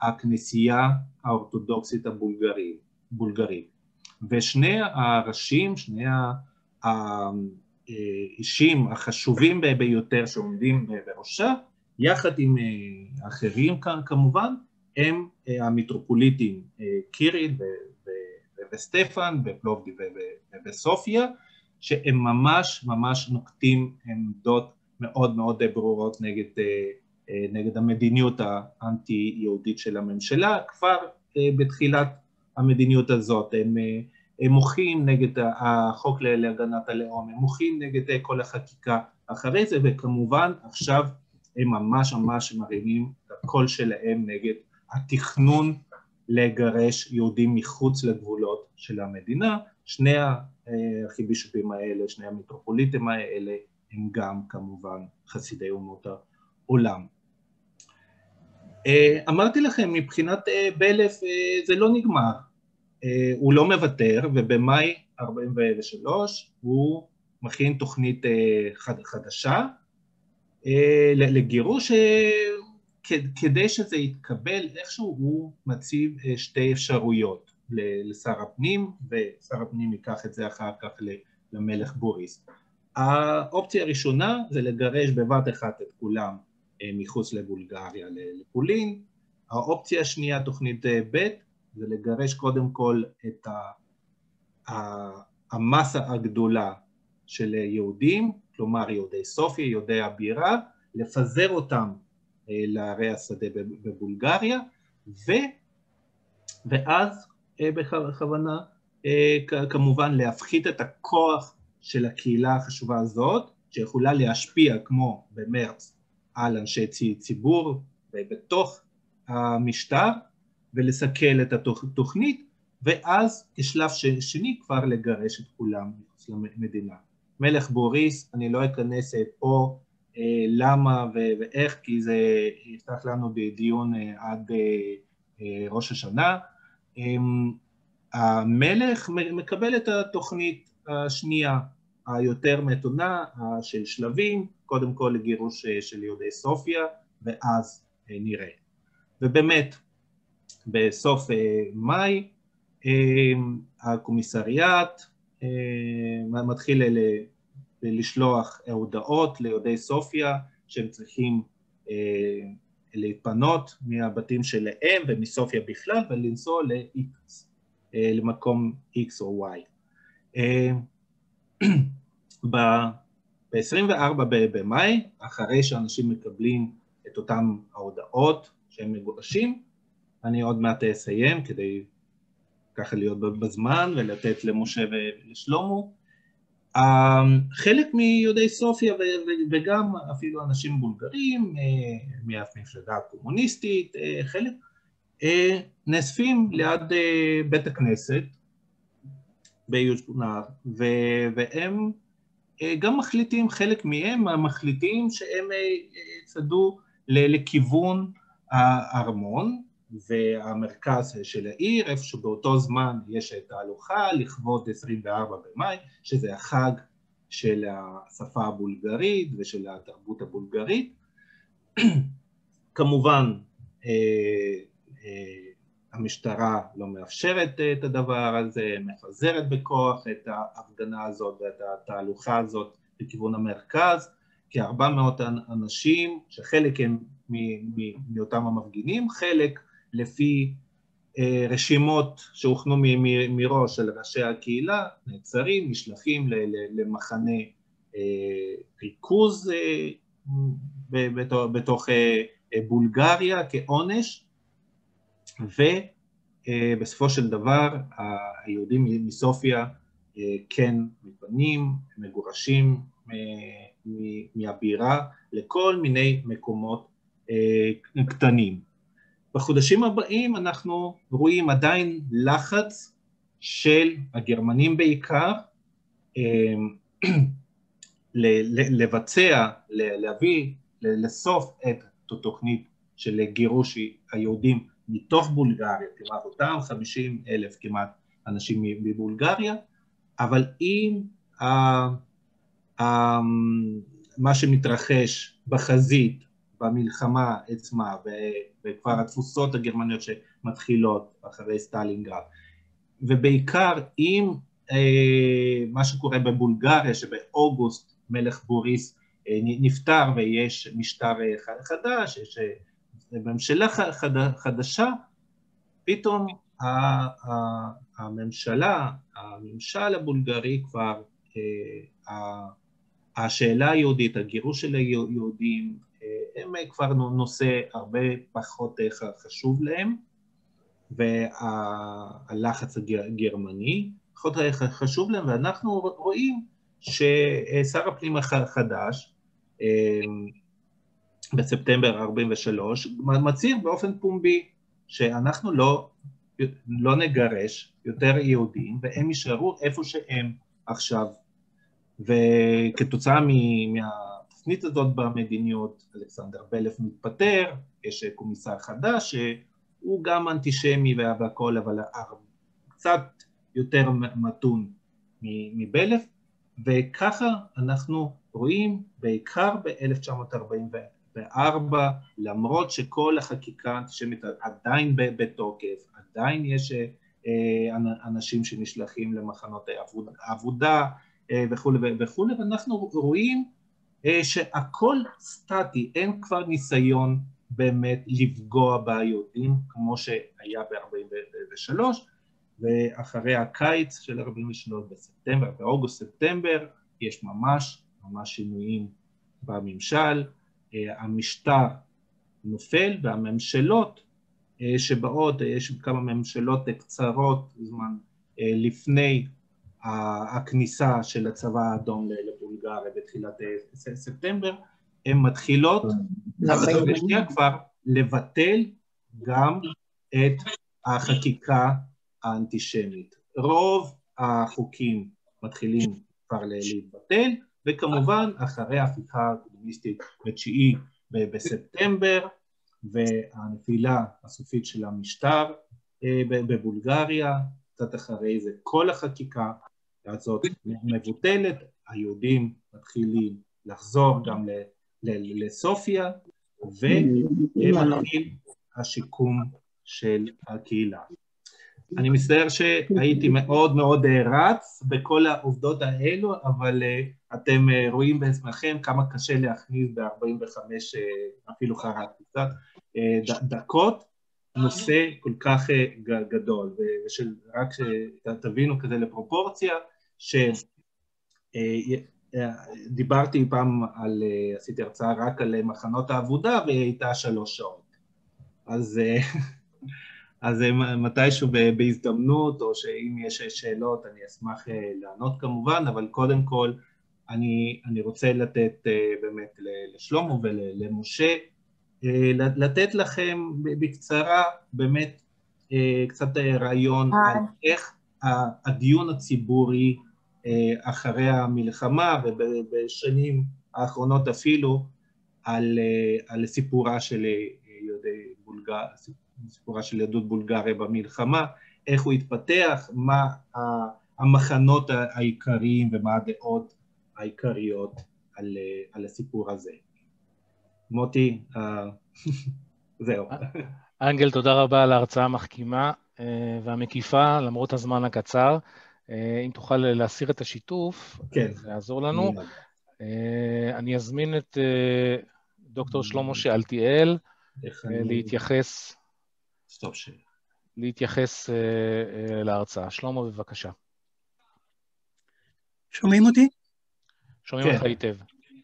הכנסייה האורתודוקסית הבולגרית. ושני הראשים, שני האישים החשובים ביותר שעומדים בראשה, יחד עם אחרים כמובן, הם המיטרופוליטים קיריל וסטפן בפלובדי ובסופיה, שהם ממש ממש נוקטים עמדות מאוד מאוד ברורות נגד, נגד המדיניות האנטי-יהודית של הממשלה, כבר בתחילת המדיניות הזאת, הם, הם מוחים נגד החוק להגנת הלאום, הם מוחים נגד כל החקיקה אחרי זה, וכמובן עכשיו הם ממש ממש מרימים את הקול שלהם נגד התכנון לגרש יהודים מחוץ לגבולות של המדינה, שני הארכיבישופים האלה, שני המטרופוליטים האלה, הם גם כמובן חסידי אומות העולם. אמרתי לכם, מבחינת בלף זה לא נגמר, הוא לא מוותר, ובמאי 43' הוא מכין תוכנית חדשה לגירוש, כדי שזה יתקבל איכשהו הוא מציב שתי אפשרויות לשר הפנים, ושר הפנים ייקח את זה אחר כך למלך בוריס. האופציה הראשונה זה לגרש בבת אחת את כולם מחוץ לבולגריה לפולין, האופציה השנייה, תוכנית ב', זה לגרש קודם כל את המסה הגדולה של יהודים, כלומר יהודי סופיה, יהודי הבירה, לפזר אותם לערי השדה בבולגריה, ו, ואז בכוונה כמובן להפחית את הכוח של הקהילה החשובה הזאת, שיכולה להשפיע כמו במרץ על אנשי ציבור בתוך המשטר, ולסכל את התוכנית, ואז כשלב שני כבר לגרש את כולם מחוץ למדינה. מלך בוריס, אני לא אכנס פה אה, למה ואיך, כי זה יפתח לנו בדיון אה, עד אה, ראש השנה. אמ, המלך מקבל את התוכנית השנייה, היותר מתונה, של שלבים, קודם כל לגירוש של יהודי סופיה, ואז נראה. ובאמת, בסוף מאי, הקומיסריאט מתחיל לשלוח הודעות ליהודי סופיה שהם צריכים להתפנות מהבתים שלהם ומסופיה בכלל ולנסוע לאיפס. למקום X או Y. [CLEARS THROAT] ב-24 במאי, אחרי שאנשים מקבלים את אותן ההודעות שהם מגורשים, אני עוד מעט אסיים כדי ככה להיות בזמן ולתת למשה ולשלמה. חלק מיהודי סופיה וגם אפילו אנשים בולגרים מהמפלגה הקומוניסטית, חלק נאספים ליד בית הכנסת ביוז'בונר, והם גם מחליטים, חלק מהם מחליטים שהם צעדו לכיוון הארמון והמרכז של העיר, איפה שבאותו זמן יש תהלוכה לכבוד 24 במאי, שזה החג של השפה הבולגרית ושל התרבות הבולגרית. [CLEARS THROAT] כמובן המשטרה לא מאפשרת את הדבר הזה, מפזרת בכוח את ההפגנה הזאת ואת התהלוכה הזאת לכיוון המרכז, כ-400 אנשים, שחלק הם מאותם המפגינים, חלק לפי רשימות שהוכנו מראש של ראשי הקהילה, נעצרים, נשלחים למחנה ריכוז בתוך בולגריה כעונש, ובסופו של דבר היהודים מסופיה כן מתפנים, מגורשים מהבירה לכל מיני מקומות קטנים. בחודשים הבאים אנחנו רואים עדיין לחץ של הגרמנים בעיקר [CLEARS THROAT] לבצע, להביא לסוף את התוכנית של גירוש היהודים מתוך בולגריה, כלומר אותם 50 אלף כמעט אנשים מבולגריה, אבל עם מה שמתרחש בחזית, במלחמה עצמה, וכבר התבוסות הגרמניות שמתחילות אחרי סטלינגרד, ובעיקר עם מה שקורה בבולגריה, שבאוגוסט מלך בוריס נפטר ויש משטר חדש, יש ממשלה חדשה, פתאום הממשלה, הממשל הבולגרי כבר, השאלה היהודית, הגירוש של היהודים, הם כבר נושא הרבה פחות חשוב להם, והלחץ הגרמני פחות חשוב להם, ואנחנו רואים ששר הפנים החדש, בספטמבר 43, מצהיר באופן פומבי שאנחנו לא, לא נגרש יותר יהודים והם יישארו איפה שהם עכשיו. וכתוצאה מהתפנית הזאת במדיניות, אלכסנדר בלף מתפטר, יש קומיסר חדש שהוא גם אנטישמי והכל, אבל קצת יותר מתון מבלף, וככה אנחנו רואים בעיקר ב-1944 וארבע, למרות שכל החקיקה האנטישמית עדיין בתוקף, עדיין יש אנשים שנשלחים למחנות עבודה וכולי וכולי, ואנחנו רואים שהכל סטטי, אין כבר ניסיון באמת לפגוע ביהודים כמו שהיה ב-43, ואחרי הקיץ של 43 בספטמבר, באוגוסט-ספטמבר, יש ממש ממש שינויים בממשל, המשטר נופל והממשלות שבאות, יש כמה ממשלות קצרות זמן לפני הכניסה של הצבא האדום לבולגריה בתחילת ספטמבר, הן מתחילות בשנייה כבר לבטל גם את החקיקה האנטישמית. רוב החוקים מתחילים כבר להתבטל, וכמובן אחרי ההפיכה הקומוניסטית בתשיעי בספטמבר והנפילה הסופית של המשטר בבולגריה, קצת אחרי זה כל החקיקה הזאת מבוטלת, היהודים מתחילים לחזור גם לסופיה ומתחיל השיקום של הקהילה. אני מצטער שהייתי מאוד מאוד רץ בכל העובדות האלו, אבל אתם רואים בעצמכם כמה קשה להכניס ב-45, אפילו חרקתי קצת, דקות, נושא כל כך גדול, ושרק שתבינו כזה לפרופורציה, שדיברתי פעם על, עשיתי הרצאה רק על מחנות העבודה והיא הייתה שלוש שעות. אז [LAUGHS] אז מתישהו בהזדמנות, או שאם יש שאלות אני אשמח אה, לענות כמובן, אבל קודם כל אני, אני רוצה לתת אה, באמת לשלמה ולמשה, אה, לתת לכם בקצרה באמת קצת רעיון על איך הדיון הציבורי אחרי המלחמה ובשנים האחרונות אפילו על, על סיפורה של יהודי בולגריה, סיפורה של יהדות בולגריה במלחמה, איך הוא התפתח, מה המחנות העיקריים ומה הדעות העיקריות על, על הסיפור הזה. מוטי, [LAUGHS] זהו. אנגל, תודה רבה על ההרצאה המחכימה אה, והמקיפה, למרות הזמן הקצר. אה, אם תוכל להסיר את השיתוף, כן. זה יעזור לנו. אני אזמין את דוקטור שלמה שאלתיאל להתייחס סטופ שיר. להתייחס להרצאה. שלמה, בבקשה. שומעים אותי? שומעים אותך כן. היטב.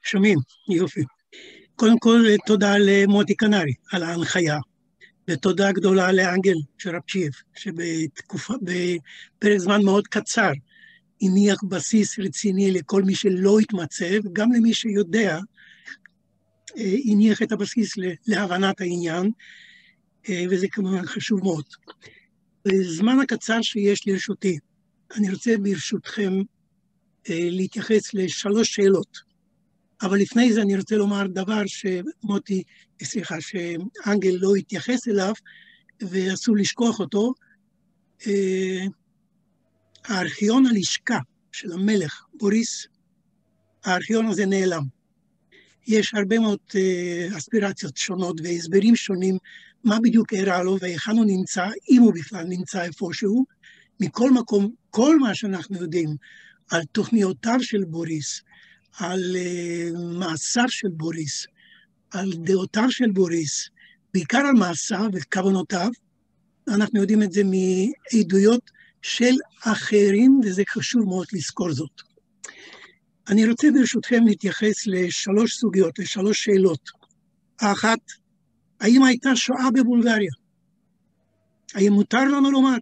שומעים, יופי. קודם כל, תודה למוטי קנרי על ההנחיה, ותודה גדולה לאנגל שרפצ'יב, שבתקופה, בפרק זמן מאוד קצר, הניח בסיס רציני לכל מי שלא התמצא, וגם למי שיודע, אה, הניח את הבסיס להבנת העניין, אה, וזה כמובן חשוב מאוד. בזמן הקצר שיש לרשותי, אני רוצה ברשותכם אה, להתייחס לשלוש שאלות. אבל לפני זה אני רוצה לומר דבר שמוטי, סליחה, שאנגל לא התייחס אליו, ואסור לשכוח אותו. אה, הארכיון הלשכה של המלך בוריס, הארכיון הזה נעלם. יש הרבה מאוד אספירציות שונות והסברים שונים מה בדיוק אירע לו והיכן הוא נמצא, אם הוא בכלל נמצא איפשהו. מכל מקום, כל מה שאנחנו יודעים על תוכניותיו של בוריס, על uh, מעשיו של בוריס, על דעותיו של בוריס, בעיקר על מעשיו וכוונותיו, אנחנו יודעים את זה מעדויות של אחרים, וזה חשוב מאוד לזכור זאת. אני רוצה ברשותכם להתייחס לשלוש סוגיות, לשלוש שאלות. האחת, האם הייתה שואה בבולגריה? האם מותר לנו לומר?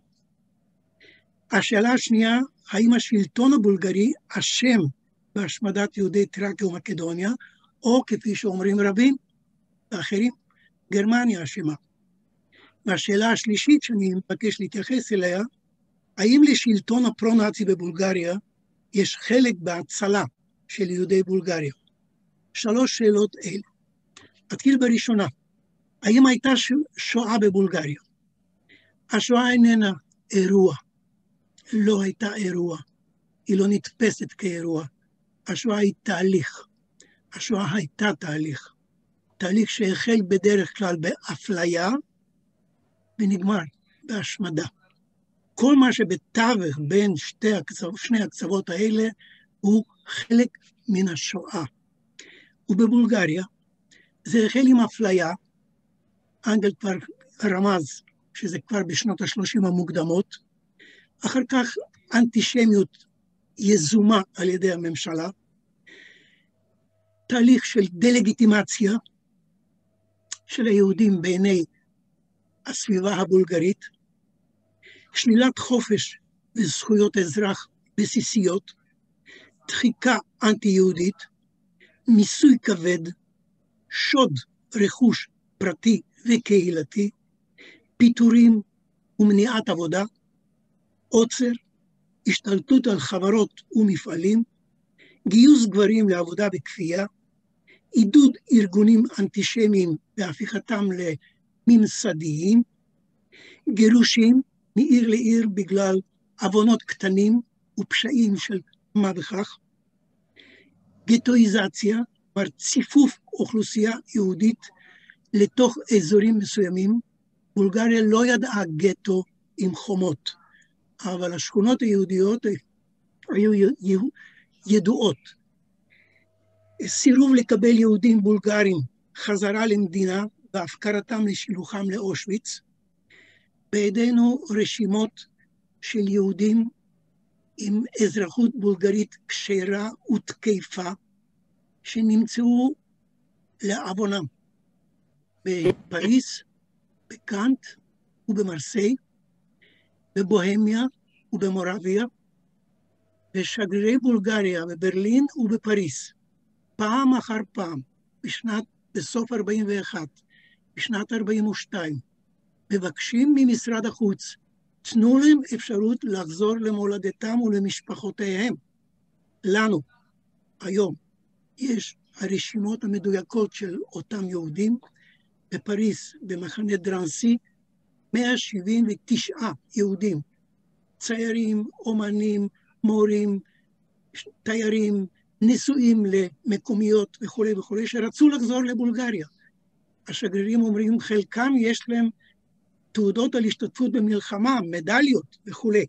השאלה השנייה, האם השלטון הבולגרי אשם בהשמדת יהודי טראקיה ומקדוניה, או כפי שאומרים רבים ואחרים, גרמניה אשמה. והשאלה השלישית שאני מבקש להתייחס אליה, האם לשלטון הפרו-נאצי בבולגריה יש חלק בהצלה של יהודי בולגריה? שלוש שאלות אלה. אתחיל בראשונה. האם הייתה שואה בבולגריה? השואה איננה אירוע, לא הייתה אירוע, היא לא נתפסת כאירוע. השואה היא תהליך, השואה הייתה תהליך, תהליך שהחל בדרך כלל באפליה ונגמר בהשמדה. כל מה שבתווך בין הקצוות, שני הקצוות האלה הוא חלק מן השואה. ובבולגריה זה החל עם אפליה. אנגל כבר רמז שזה כבר בשנות ה-30 המוקדמות, אחר כך אנטישמיות יזומה על ידי הממשלה, תהליך של דה-לגיטימציה של היהודים בעיני הסביבה הבולגרית, שלילת חופש וזכויות אזרח בסיסיות, דחיקה אנטי-יהודית, מיסוי כבד, שוד רכוש פרטי וקהילתי, פיטורים ומניעת עבודה, עוצר, השתלטות על חברות ומפעלים, גיוס גברים לעבודה בכפייה, עידוד ארגונים אנטישמיים והפיכתם לממסדיים, גירושים מעיר לעיר בגלל עוונות קטנים ופשעים של מה בכך, גטואיזציה, כלומר ציפוף אוכלוסייה יהודית לתוך אזורים מסוימים. בולגריה לא ידעה גטו עם חומות, אבל השכונות היהודיות היו ידועות. סירוב לקבל יהודים בולגרים חזרה למדינה והפקרתם לשילוחם לאושוויץ, בידינו רשימות של יהודים עם אזרחות בולגרית כשרה ותקפה, שנמצאו לעוונם בפריס, בקאנט ובמרסיי, בבוהמיה ובמורביה, ושגרירי בולגריה בברלין ובפריס, פעם אחר פעם, בשנת, בסוף 41, בשנת 42, מבקשים ממשרד החוץ, תנו להם אפשרות לחזור למולדתם ולמשפחותיהם. לנו, היום, יש הרשימות המדויקות של אותם יהודים. בפריס, במחנה דרנסי, 179 יהודים, ציירים, אומנים, מורים, תיירים, נשואים למקומיות וכולי וכולי, שרצו לחזור לבולגריה. השגרירים אומרים, חלקם יש להם תעודות על השתתפות במלחמה, מדליות וכולי.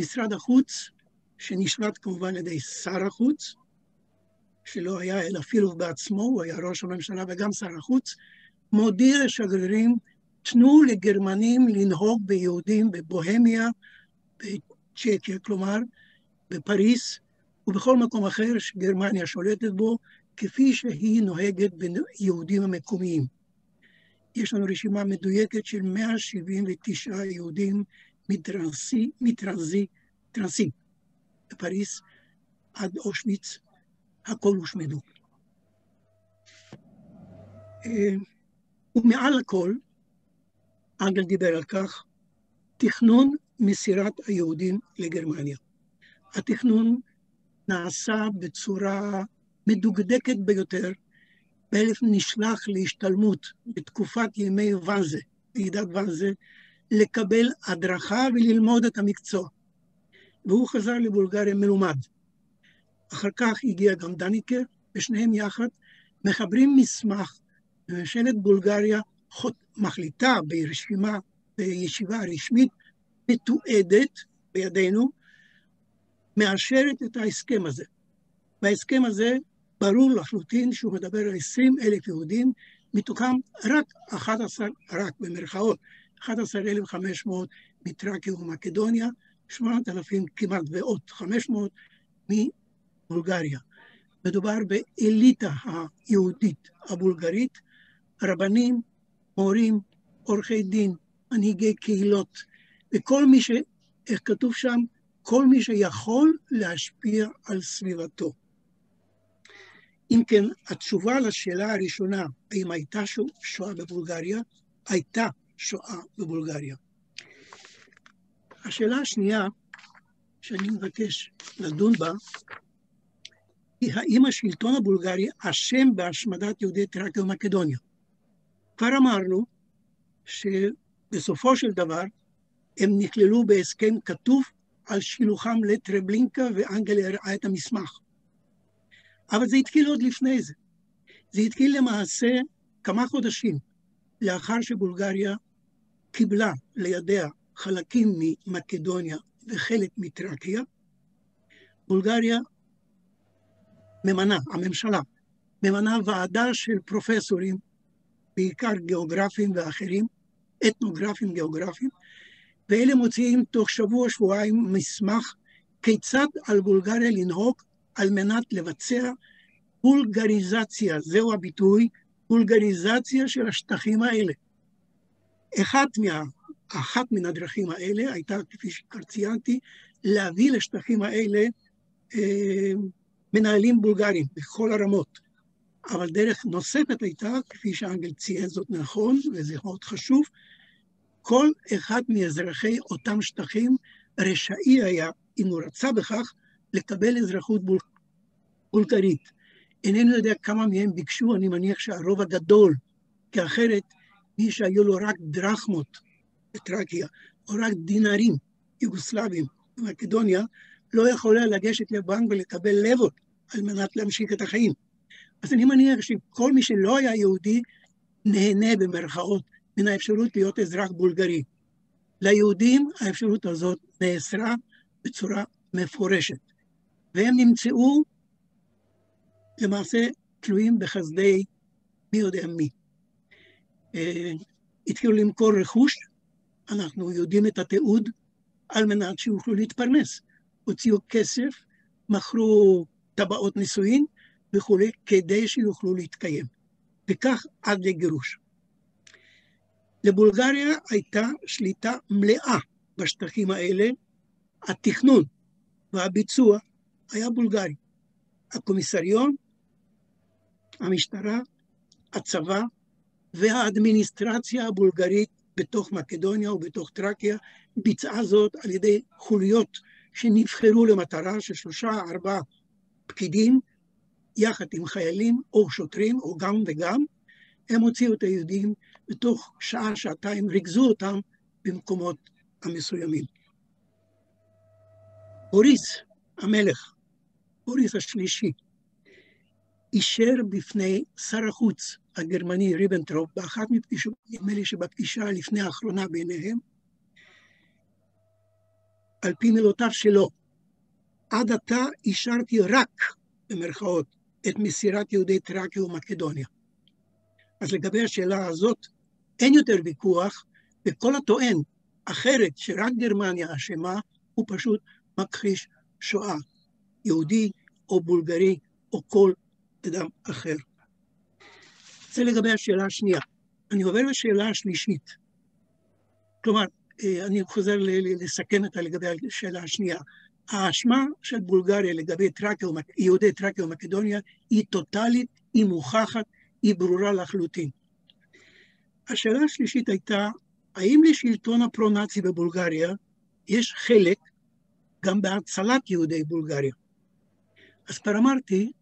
משרד החוץ, שנשלט כמובן על ידי שר החוץ, שלא היה אלא אפילו בעצמו, הוא היה ראש הממשלה וגם שר החוץ, מודיע לשגרירים, תנו לגרמנים לנהוג ביהודים בבוהמיה, בצ'קיה, כלומר, בפריס, ובכל מקום אחר שגרמניה שולטת בו, כפי שהיא נוהגת ביהודים המקומיים. יש לנו רשימה מדויקת של 179 יהודים מטרנסי, מטרנזי, טרנסי, בפריס עד אושוויץ, הכל הושמדו. אה, ומעל הכל, אנגל דיבר על כך, תכנון מסירת היהודים לגרמניה. התכנון נעשה בצורה מדוקדקת ביותר. באלף נשלח להשתלמות בתקופת ימי ואנזה, ועידת ואנזה, לקבל הדרכה וללמוד את המקצוע. והוא חזר לבולגריה מלומד. אחר כך הגיע גם דניקר, ושניהם יחד מחברים מסמך ממשלת בולגריה מחליטה ברשימה, בישיבה רשמית מתועדת בידינו, מאשרת את ההסכם הזה. בהסכם הזה ברור לחלוטין שהוא מדבר על 20 אלף יהודים, מתוכם רק 11, רק במרכאות, 11,500 מטרקיה ומקדוניה, 8,000 כמעט ועוד 500 מבולגריה. מדובר באליטה היהודית הבולגרית, רבנים, מורים, עורכי דין, מנהיגי קהילות, וכל מי ש... איך כתוב שם? כל מי שיכול להשפיע על סביבתו. אם כן, התשובה לשאלה הראשונה, האם הייתה שואה בבולגריה, הייתה שואה בבולגריה. השאלה השנייה שאני מבקש לדון בה, היא האם השלטון הבולגרי אשם בהשמדת יהודי טרקיה ומקדוניה. כבר אמרנו שבסופו של דבר הם נכללו בהסכם כתוב על שילוחם לטרבלינקה ואנגל הראה את המסמך. אבל זה התחיל עוד לפני זה. זה התחיל למעשה כמה חודשים לאחר שבולגריה קיבלה לידיה חלקים ממקדוניה וחלק מטרקיה. בולגריה ממנה, הממשלה, ממנה ועדה של פרופסורים בעיקר גיאוגרפים ואחרים, אתנוגרפים, גיאוגרפים, ואלה מוציאים תוך שבוע-שבועיים מסמך כיצד על בולגריה לנהוג על מנת לבצע בולגריזציה, זהו הביטוי, בולגריזציה של השטחים האלה. אחת, מה, אחת מן הדרכים האלה הייתה, כפי שכבר ציינתי, להביא לשטחים האלה אה, מנהלים בולגרים בכל הרמות. אבל דרך נוספת הייתה, כפי שאנגל ציין זאת נכון, וזה מאוד חשוב, כל אחד מאזרחי אותם שטחים רשאי היה, אם הוא רצה בכך, לקבל אזרחות בול... בולגרית. איננו יודע כמה מהם ביקשו, אני מניח שהרוב הגדול, כי אחרת מי שהיו לו רק דרחמות בטרקיה, או רק דינרים יוגוסלבים במקדוניה, לא יכול היה לגשת לבנק ולקבל לבות על מנת להמשיך את החיים. אז אני מניח שכל מי שלא היה יהודי נהנה במרכאות מן האפשרות להיות אזרח בולגרי. ליהודים האפשרות הזאת נאסרה בצורה מפורשת, והם נמצאו למעשה תלויים בחסדי מי יודע מי. Uh, התחילו למכור רכוש, אנחנו יודעים את התיעוד על מנת שיוכלו להתפרנס. הוציאו כסף, מכרו טבעות נישואין וכולי, כדי שיוכלו להתקיים. וכך עד לגירוש. לבולגריה הייתה שליטה מלאה בשטחים האלה, התכנון והביצוע היה בולגרי. הקומיסריון, המשטרה, הצבא והאדמיניסטרציה הבולגרית בתוך מקדוניה ובתוך טרקיה ביצעה זאת על ידי חוליות שנבחרו למטרה של שלושה, ארבעה פקידים, יחד עם חיילים או שוטרים, או גם וגם, הם הוציאו את היהודים בתוך שעה, שעתיים, ריכזו אותם במקומות המסוימים. בוריס המלך, בוריס השלישי, אישר בפני שר החוץ הגרמני ריבנטרופ, באחת מפגישות, נדמה לי שבפגישה לפני האחרונה ביניהם, על פי מילותיו שלו, עד עתה אישרתי רק, במרכאות, את מסירת יהודי טרקיה ומקדוניה. אז לגבי השאלה הזאת, אין יותר ויכוח, וכל הטוען אחרת שרק גרמניה אשמה, הוא פשוט מכחיש שואה, יהודי או בולגרי או כל אדם אחר. זה לגבי השאלה השנייה. אני עובר לשאלה השלישית. כלומר, אה, אני חוזר לסכם את לגבי השאלה השנייה. האשמה של בולגריה לגבי טרקיה, יהודי טרקיה ומקדוניה היא טוטאלית, היא מוכחת, היא ברורה לחלוטין. השאלה השלישית הייתה, האם לשלטון הפרו-נאצי בבולגריה יש חלק גם בהצלת יהודי בולגריה? אז כבר אמרתי,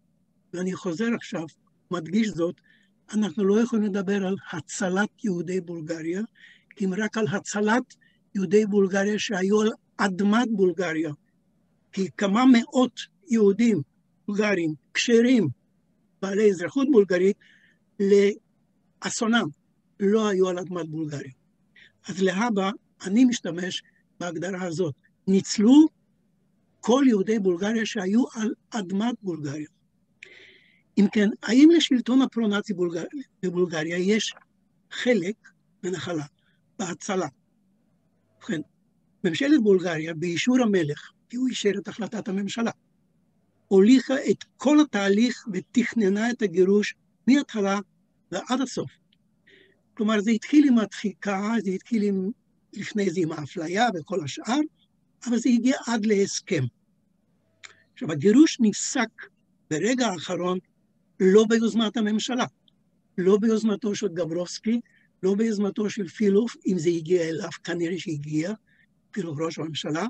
ואני חוזר עכשיו, מדגיש זאת, אנחנו לא יכולים לדבר על הצלת יהודי בולגריה, כי אם רק על הצלת יהודי בולגריה שהיו על אדמת בולגריה. כי כמה מאות יהודים בולגרים, כשרים, בעלי אזרחות בולגרית, לאסונם, לא היו על אדמת בולגריה. אז להבא, אני משתמש בהגדרה הזאת. ניצלו כל יהודי בולגריה שהיו על אדמת בולגריה. אם כן, האם לשלטון הפרו-נאצי בבולגריה יש חלק ונחלה בהצלה? ובכן, ממשלת בולגריה, באישור המלך, כי הוא אישר את החלטת הממשלה, הוליכה את כל התהליך ותכננה את הגירוש מההתחלה ועד הסוף. כלומר, זה התחיל עם הדחיקה, זה התחיל עם, לפני זה עם האפליה וכל השאר, אבל זה הגיע עד להסכם. עכשיו, הגירוש נפסק ברגע האחרון לא ביוזמת הממשלה, לא ביוזמתו של גברובסקי, לא ביוזמתו של פילוף, אם זה הגיע אליו, כנראה שהגיע, פילוף ראש הממשלה,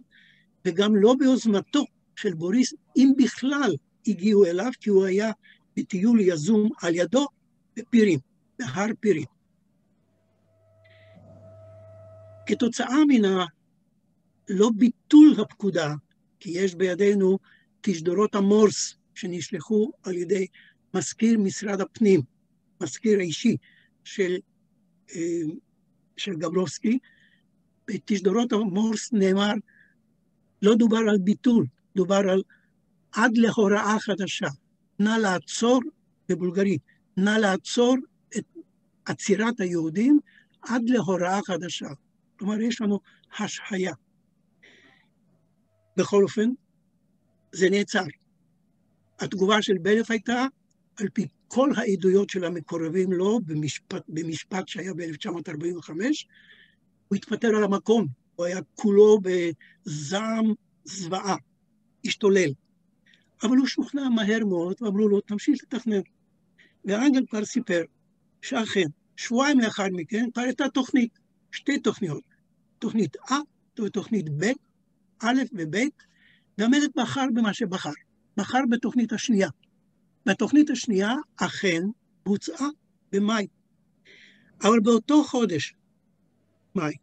וגם לא ביוזמתו של בוריס, אם בכלל הגיעו אליו, כי הוא היה בטיול יזום על ידו בפירים, בהר פירים. כתוצאה מן הלא ביטול הפקודה, כי יש בידינו תשדורות המורס שנשלחו על ידי מזכיר משרד הפנים, מזכיר אישי של, אה, של גברובסקי, בתשדורות המורס נאמר, לא דובר על ביטול, דובר על עד להוראה חדשה. נא לעצור, בבולגרית, נא לעצור את עצירת היהודים עד להוראה חדשה. כלומר, יש לנו השהיה. בכל אופן, זה נעצר. התגובה של בלף הייתה, על פי כל העדויות של המקורבים לו במשפט, במשפט שהיה ב-1945, הוא התפטר על המקום, הוא היה כולו בזעם זוועה, השתולל. אבל הוא שוכנע מהר מאוד, ואמרו לו, תמשיך לתכנן. ואנגל כבר סיפר שאכן, שבועיים לאחר מכן כבר הייתה תוכנית, שתי תוכניות, תוכנית A ותוכנית ב', א' וב', והמלך בחר במה שבחר, בחר בתוכנית השנייה. והתוכנית השנייה אכן בוצעה במאי. אבל באותו חודש, מאי,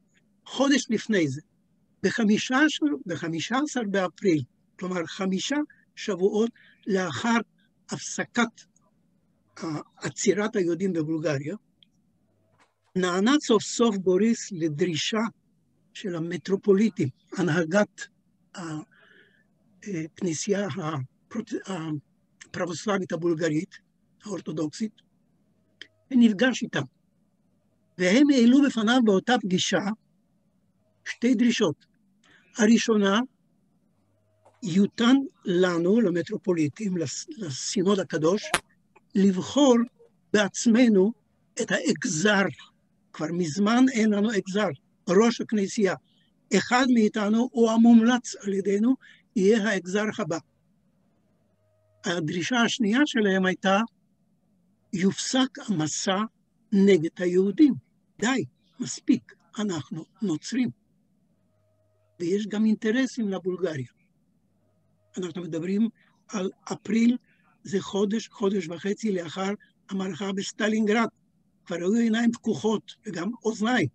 חודש לפני זה, ב-15 באפריל, כלומר חמישה שבועות לאחר הפסקת עצירת היהודים בבולגריה, נענה סוף סוף בוריס לדרישה של המטרופוליטים, הנהגת הכנסייה הפרבוסלבית הבולגרית, האורתודוקסית, ונפגש איתם. והם העלו בפניו באותה פגישה שתי דרישות. הראשונה, יותן לנו, למטרופוליטים, לסינוד הקדוש, לבחור בעצמנו את האגזר. כבר מזמן אין לנו אגזר, ראש הכנסייה. אחד מאיתנו, או המומלץ על ידינו, יהיה האגזר הבא. הדרישה השנייה שלהם הייתה, יופסק המסע נגד היהודים. די, מספיק, אנחנו נוצרים. ויש גם אינטרסים לבולגריה. אנחנו מדברים על אפריל, זה חודש, חודש וחצי לאחר המערכה בסטלינגרד. כבר היו עיניים פקוחות וגם אוזניים.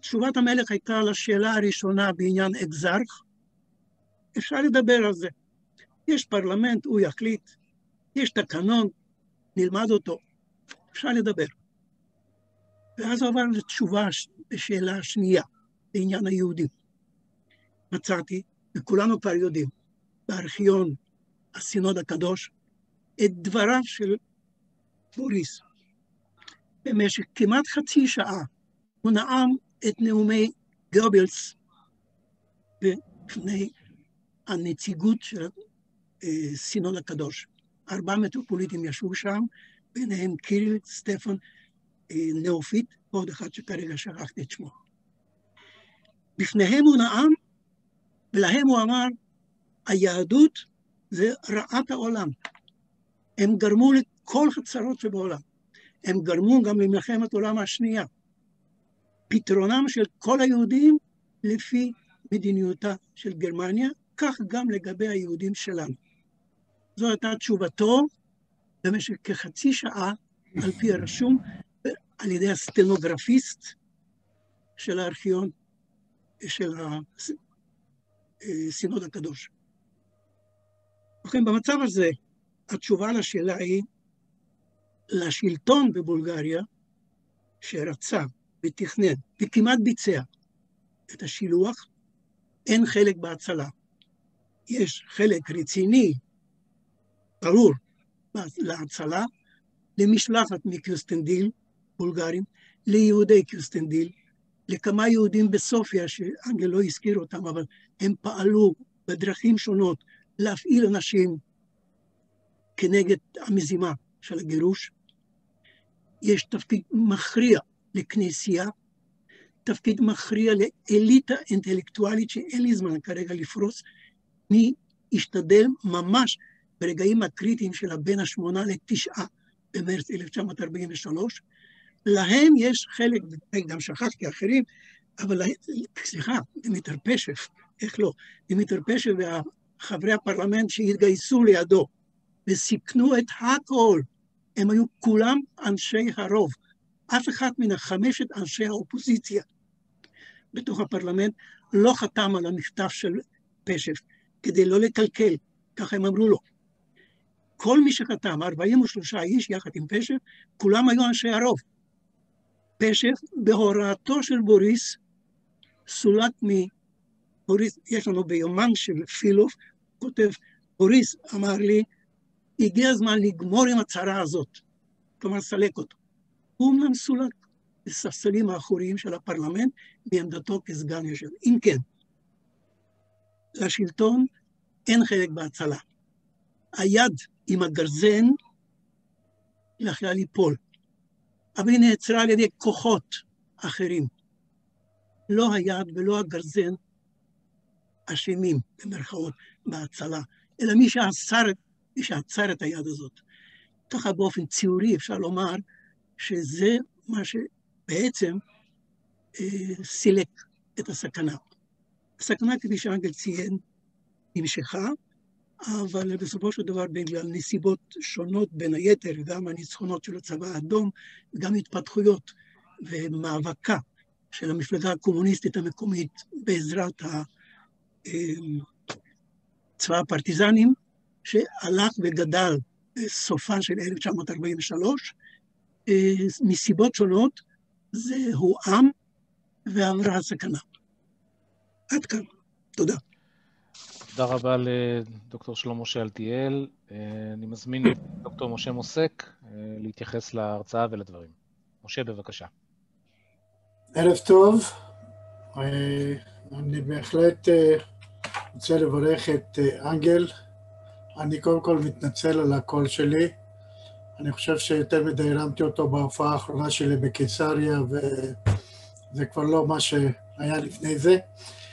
תשובת המלך הייתה לשאלה הראשונה בעניין אקזרח, אפשר לדבר על זה. יש פרלמנט, הוא יחליט, יש תקנון, נלמד אותו, אפשר לדבר. ואז הוא עבר לתשובה בשאלה השנייה, בעניין היהודים. מצאתי, וכולנו כבר יודעים, בארכיון הסינוד הקדוש, את דבריו של בוריס. במשך כמעט חצי שעה הוא נאם את נאומי גובלס בפני הנציגות של הסינוד הקדוש. ארבעה מטרופוליטים ישבו שם, ביניהם קיריל, סטפן, נאופית, ועוד אחד שכרגע שכחתי את שמו. בפניהם הוא נאם, ולהם הוא אמר, היהדות זה רעת העולם. הם גרמו לכל הצרות שבעולם. הם גרמו גם למלחמת העולם השנייה. פתרונם של כל היהודים לפי מדיניותה של גרמניה, כך גם לגבי היהודים שלנו. זו הייתה תשובתו במשך כחצי שעה, על פי הרשום, על ידי הסטנוגרפיסט של הארכיון של הסינוד הקדוש. ובכן, במצב הזה, התשובה לשאלה היא, לשלטון בבולגריה, שרצה ותכנן וכמעט ביצע את השילוח, אין חלק בהצלה. יש חלק רציני, ברור, להצלה, למשלחת מקיוסטנדיל, בולגרים, ליהודי קיוסטנדיל, לכמה יהודים בסופיה, שאנגל לא הזכיר אותם, אבל הם פעלו בדרכים שונות להפעיל אנשים כנגד המזימה של הגירוש. יש תפקיד מכריע לכנסייה, תפקיד מכריע לאליטה אינטלקטואלית שאין לי זמן כרגע לפרוס, מי ישתדל ממש ברגעים הקריטיים של הבין השמונה לתשעה במרץ 1943, להם יש חלק, גם שכחתי אחרים, אבל סליחה, דמיטר פשף, איך לא? דמיטר פשף וחברי הפרלמנט שהתגייסו לידו וסיכנו את הכל, הם היו כולם אנשי הרוב. אף אחד מן החמשת אנשי האופוזיציה בתוך הפרלמנט לא חתם על המכתב של פשף כדי לא לקלקל, ככה הם אמרו לו. כל מי שחתם, 43 איש יחד עם פשף, כולם היו אנשי הרוב. פשף, בהוראתו של בוריס, סולק מבוריס, יש לנו ביומן של פילוף, כותב, בוריס אמר לי, הגיע הזמן לגמור עם הצהרה הזאת, כלומר, סלק אותו. הוא אומנם סולק בספסלים האחוריים של הפרלמנט מעמדתו כסגן יושב. אם כן, לשלטון אין חלק בהצלה. היד עם הגרזן יכלה ליפול, אבל היא נעצרה על ידי כוחות אחרים. לא היד ולא הגרזן אשמים, במרכאות, בהצלה, אלא מי שעצר, מי שעצר את היד הזאת. ככה באופן ציורי אפשר לומר שזה מה שבעצם אה, סילק את הסכנה. הסכנה, כפי שאנגל ציין, נמשכה, אבל בסופו של דבר בגלל נסיבות שונות, בין היתר גם הניצחונות של הצבא האדום, וגם התפתחויות ומאבקה של המפלגה הקומוניסטית המקומית בעזרת אמ, צבא הפרטיזנים, שהלך וגדל בסופה של 1943, אה, מסיבות שונות, זה הועם ועברה הסכנה. עד כאן. תודה. תודה רבה לדוקטור שלמה שאלתיאל. אה, אני מזמין את דוקטור משה מוסק אה, להתייחס להרצאה ולדברים. משה, בבקשה. ערב טוב. אני בהחלט רוצה לברך את אנגל. אני קודם כל מתנצל על הקול שלי. אני חושב שיותר מדי הרמתי אותו בהופעה האחרונה שלי בקיסריה, וזה כבר לא מה שהיה לפני זה.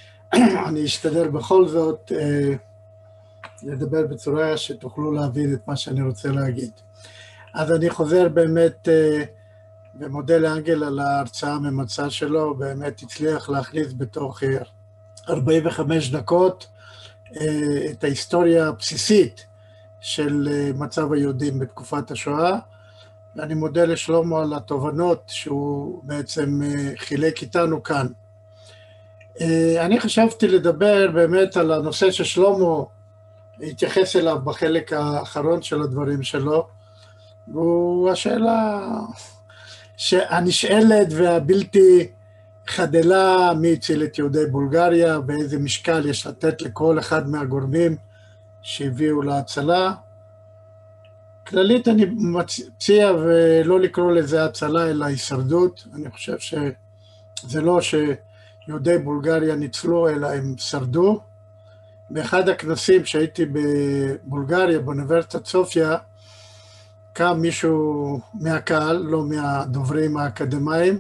[CLEARS THROAT] אני אשתדל בכל זאת אה, לדבר בצורה שתוכלו להבין את מה שאני רוצה להגיד. אז אני חוזר באמת אה, ומודה לאנגל על ההרצאה הממצה שלו, באמת הצליח להכניס בתוך 45 אה, דקות את ההיסטוריה הבסיסית של מצב היהודים בתקופת השואה, ואני מודה לשלמה על התובנות שהוא בעצם חילק איתנו כאן. אה, אני חשבתי לדבר באמת על הנושא ששלמה התייחס אליו בחלק האחרון של הדברים שלו, והוא השאלה הנשאלת והבלתי חדלה מי הציל את יהודי בולגריה, ואיזה משקל יש לתת לכל אחד מהגורמים שהביאו להצלה. כללית אני מציע ולא לקרוא לזה הצלה אלא הישרדות, אני חושב שזה לא ש... יהודי בולגריה ניצלו, אלא הם שרדו. באחד הכנסים שהייתי בבולגריה, באוניברסיטת סופיה, קם מישהו מהקהל, לא מהדוברים האקדמאים,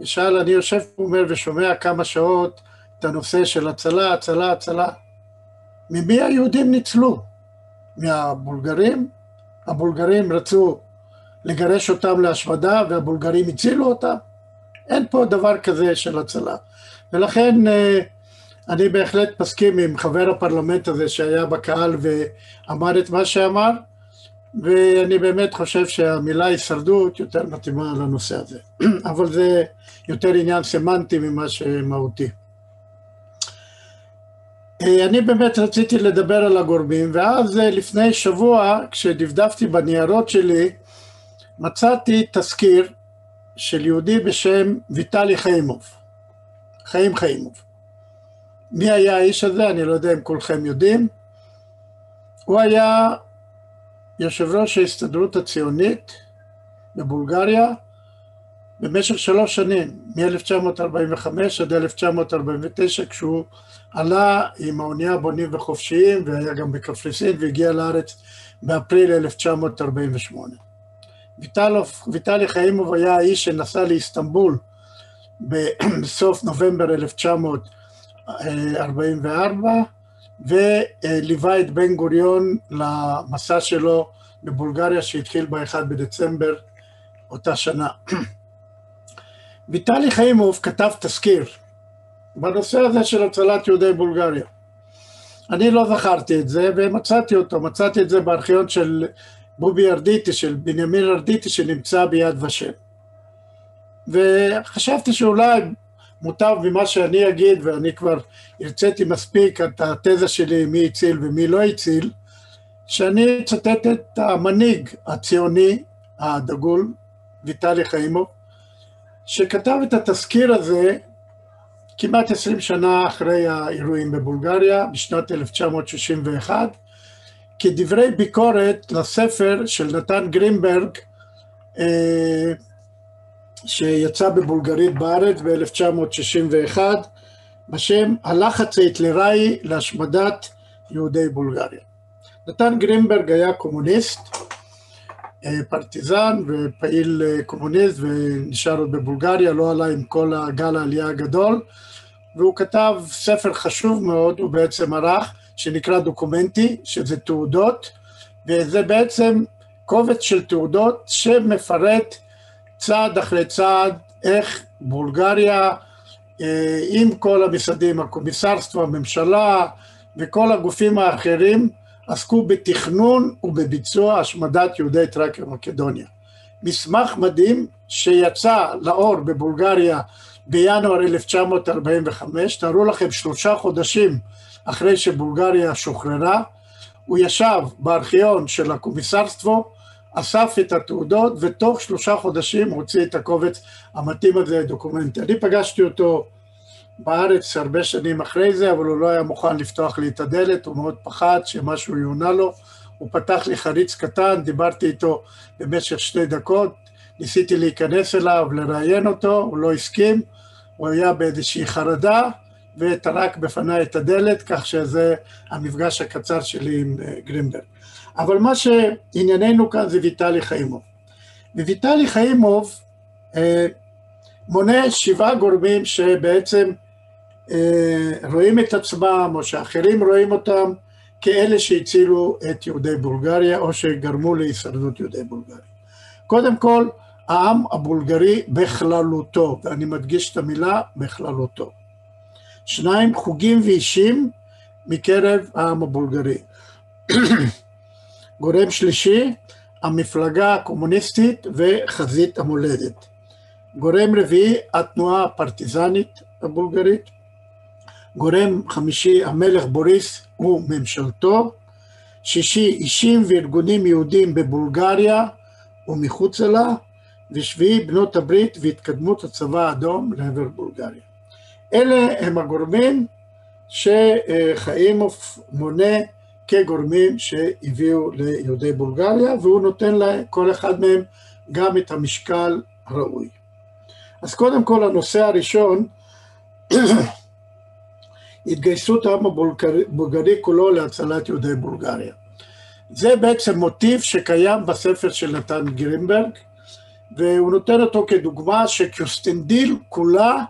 ושאל, אני יושב פה ושומע כמה שעות את הנושא של הצלה, הצלה, הצלה. ממי היהודים ניצלו? מהבולגרים? הבולגרים רצו לגרש אותם להשמדה והבולגרים הצילו אותם? אין פה דבר כזה של הצלה. ולכן אה, אני בהחלט מסכים עם חבר הפרלמנט הזה שהיה בקהל ואמר את מה שאמר, ואני באמת חושב שהמילה הישרדות יותר מתאימה לנושא הזה. [CLEARS THROAT] אבל זה יותר עניין סמנטי ממה שמהותי. אה, אני באמת רציתי לדבר על הגורמים, ואז אה, לפני שבוע, כשדפדפתי בניירות שלי, מצאתי תזכיר של יהודי בשם ויטלי חיימוב, חיים חיימוב. מי היה האיש הזה? אני לא יודע אם כולכם יודעים. הוא היה יושב ראש ההסתדרות הציונית בבולגריה במשך שלוש שנים, מ-1945 עד 1949, כשהוא עלה עם האונייה בונים וחופשיים והיה גם בקפריסין והגיע לארץ באפריל 1948. ויטלוף, ויטלי חיימוב היה האיש שנסע לאיסטנבול בסוף נובמבר 1944 וליווה את בן גוריון למסע שלו בבולגריה שהתחיל ב-1 בדצמבר אותה שנה. [CLEARS THROAT] ויטלי חיימוב כתב תזכיר בנושא הזה של הצלת יהודי בולגריה. אני לא זכרתי את זה ומצאתי אותו, מצאתי את זה בארכיון של בובי ארדיטי, של בנימין ארדיטי שנמצא ביד ושם. וחשבתי שאולי מוטב ממה שאני אגיד, ואני כבר הרציתי מספיק את התזה שלי מי הציל ומי לא הציל, שאני אצטט את המנהיג הציוני הדגול, ויטלי חיימוב, שכתב את התזכיר הזה כמעט עשרים שנה אחרי האירועים בבולגריה, בשנת 1961, כדברי ביקורת לספר של נתן גרינברג אה, שיצא בבולגרית בארץ ב-1961 בשם הלחץ ההיטלראי להשמדת יהודי בולגריה. נתן גרינברג היה קומוניסט, אה, פרטיזן ופעיל אה, קומוניסט ונשאר עוד בבולגריה, לא עלה עם כל הגל העלייה הגדול והוא כתב ספר חשוב מאוד, הוא בעצם ערך שנקרא דוקומנטי, שזה תעודות, וזה בעצם קובץ של תעודות שמפרט צעד אחרי צעד איך בולגריה אה, עם כל המשרדים, הקומיסרסטו, הממשלה וכל הגופים האחרים עסקו בתכנון ובביצוע השמדת יהודי טרקיה ומקדוניה. מסמך מדהים שיצא לאור בבולגריה בינואר 1945, תארו לכם שלושה חודשים אחרי שבולגריה שוחררה, הוא ישב בארכיון של הקומיסרסטבו, אסף את התעודות, ותוך שלושה חודשים הוציא את הקובץ המתאים הזה דוקומנטי. אני פגשתי אותו בארץ הרבה שנים אחרי זה, אבל הוא לא היה מוכן לפתוח לי את הדלת, הוא מאוד פחד שמשהו יונה לו. הוא פתח לי חריץ קטן, דיברתי איתו במשך שתי דקות, ניסיתי להיכנס אליו, לראיין אותו, הוא לא הסכים, הוא היה באיזושהי חרדה וטרק בפניי את הדלת, כך שזה המפגש הקצר שלי עם אה, גרינברג. אבל מה שענייננו כאן זה ויטלי חיימוב. וויטלי חיימוב אה, מונה שבעה גורמים שבעצם אה, רואים את עצמם או שאחרים רואים אותם כאלה שהצילו את יהודי בולגריה או שגרמו להישרדות יהודי בולגריה. קודם כל, העם הבולגרי בכללותו, ואני מדגיש את המילה בכללותו. שניים, חוגים ואישים מקרב העם הבולגרי. גורם שלישי, המפלגה הקומוניסטית וחזית המולדת. גורם רביעי, התנועה הפרטיזנית הבולגרית. גורם חמישי, המלך בוריס וממשלתו. שישי, אישים וארגונים יהודים בבולגריה ומחוצה לה. ושביעי, בנות הברית והתקדמות הצבא האדום לעבר בולגריה. אלה הם הגורמים שחיימוב מונה כגורמים שהביאו ליהודי בולגריה, והוא נותן לכל אחד מהם גם את המשקל הראוי. אז קודם כל הנושא הראשון, [CLEARS THROAT] התגייסות העם הבולגרי כולו להצלת יהודי בולגריה. זה בעצם מוטיב שקיים בספר של נתן גרינברג, והוא נותן אותו כדוגמה שקיוסטנדיל כולה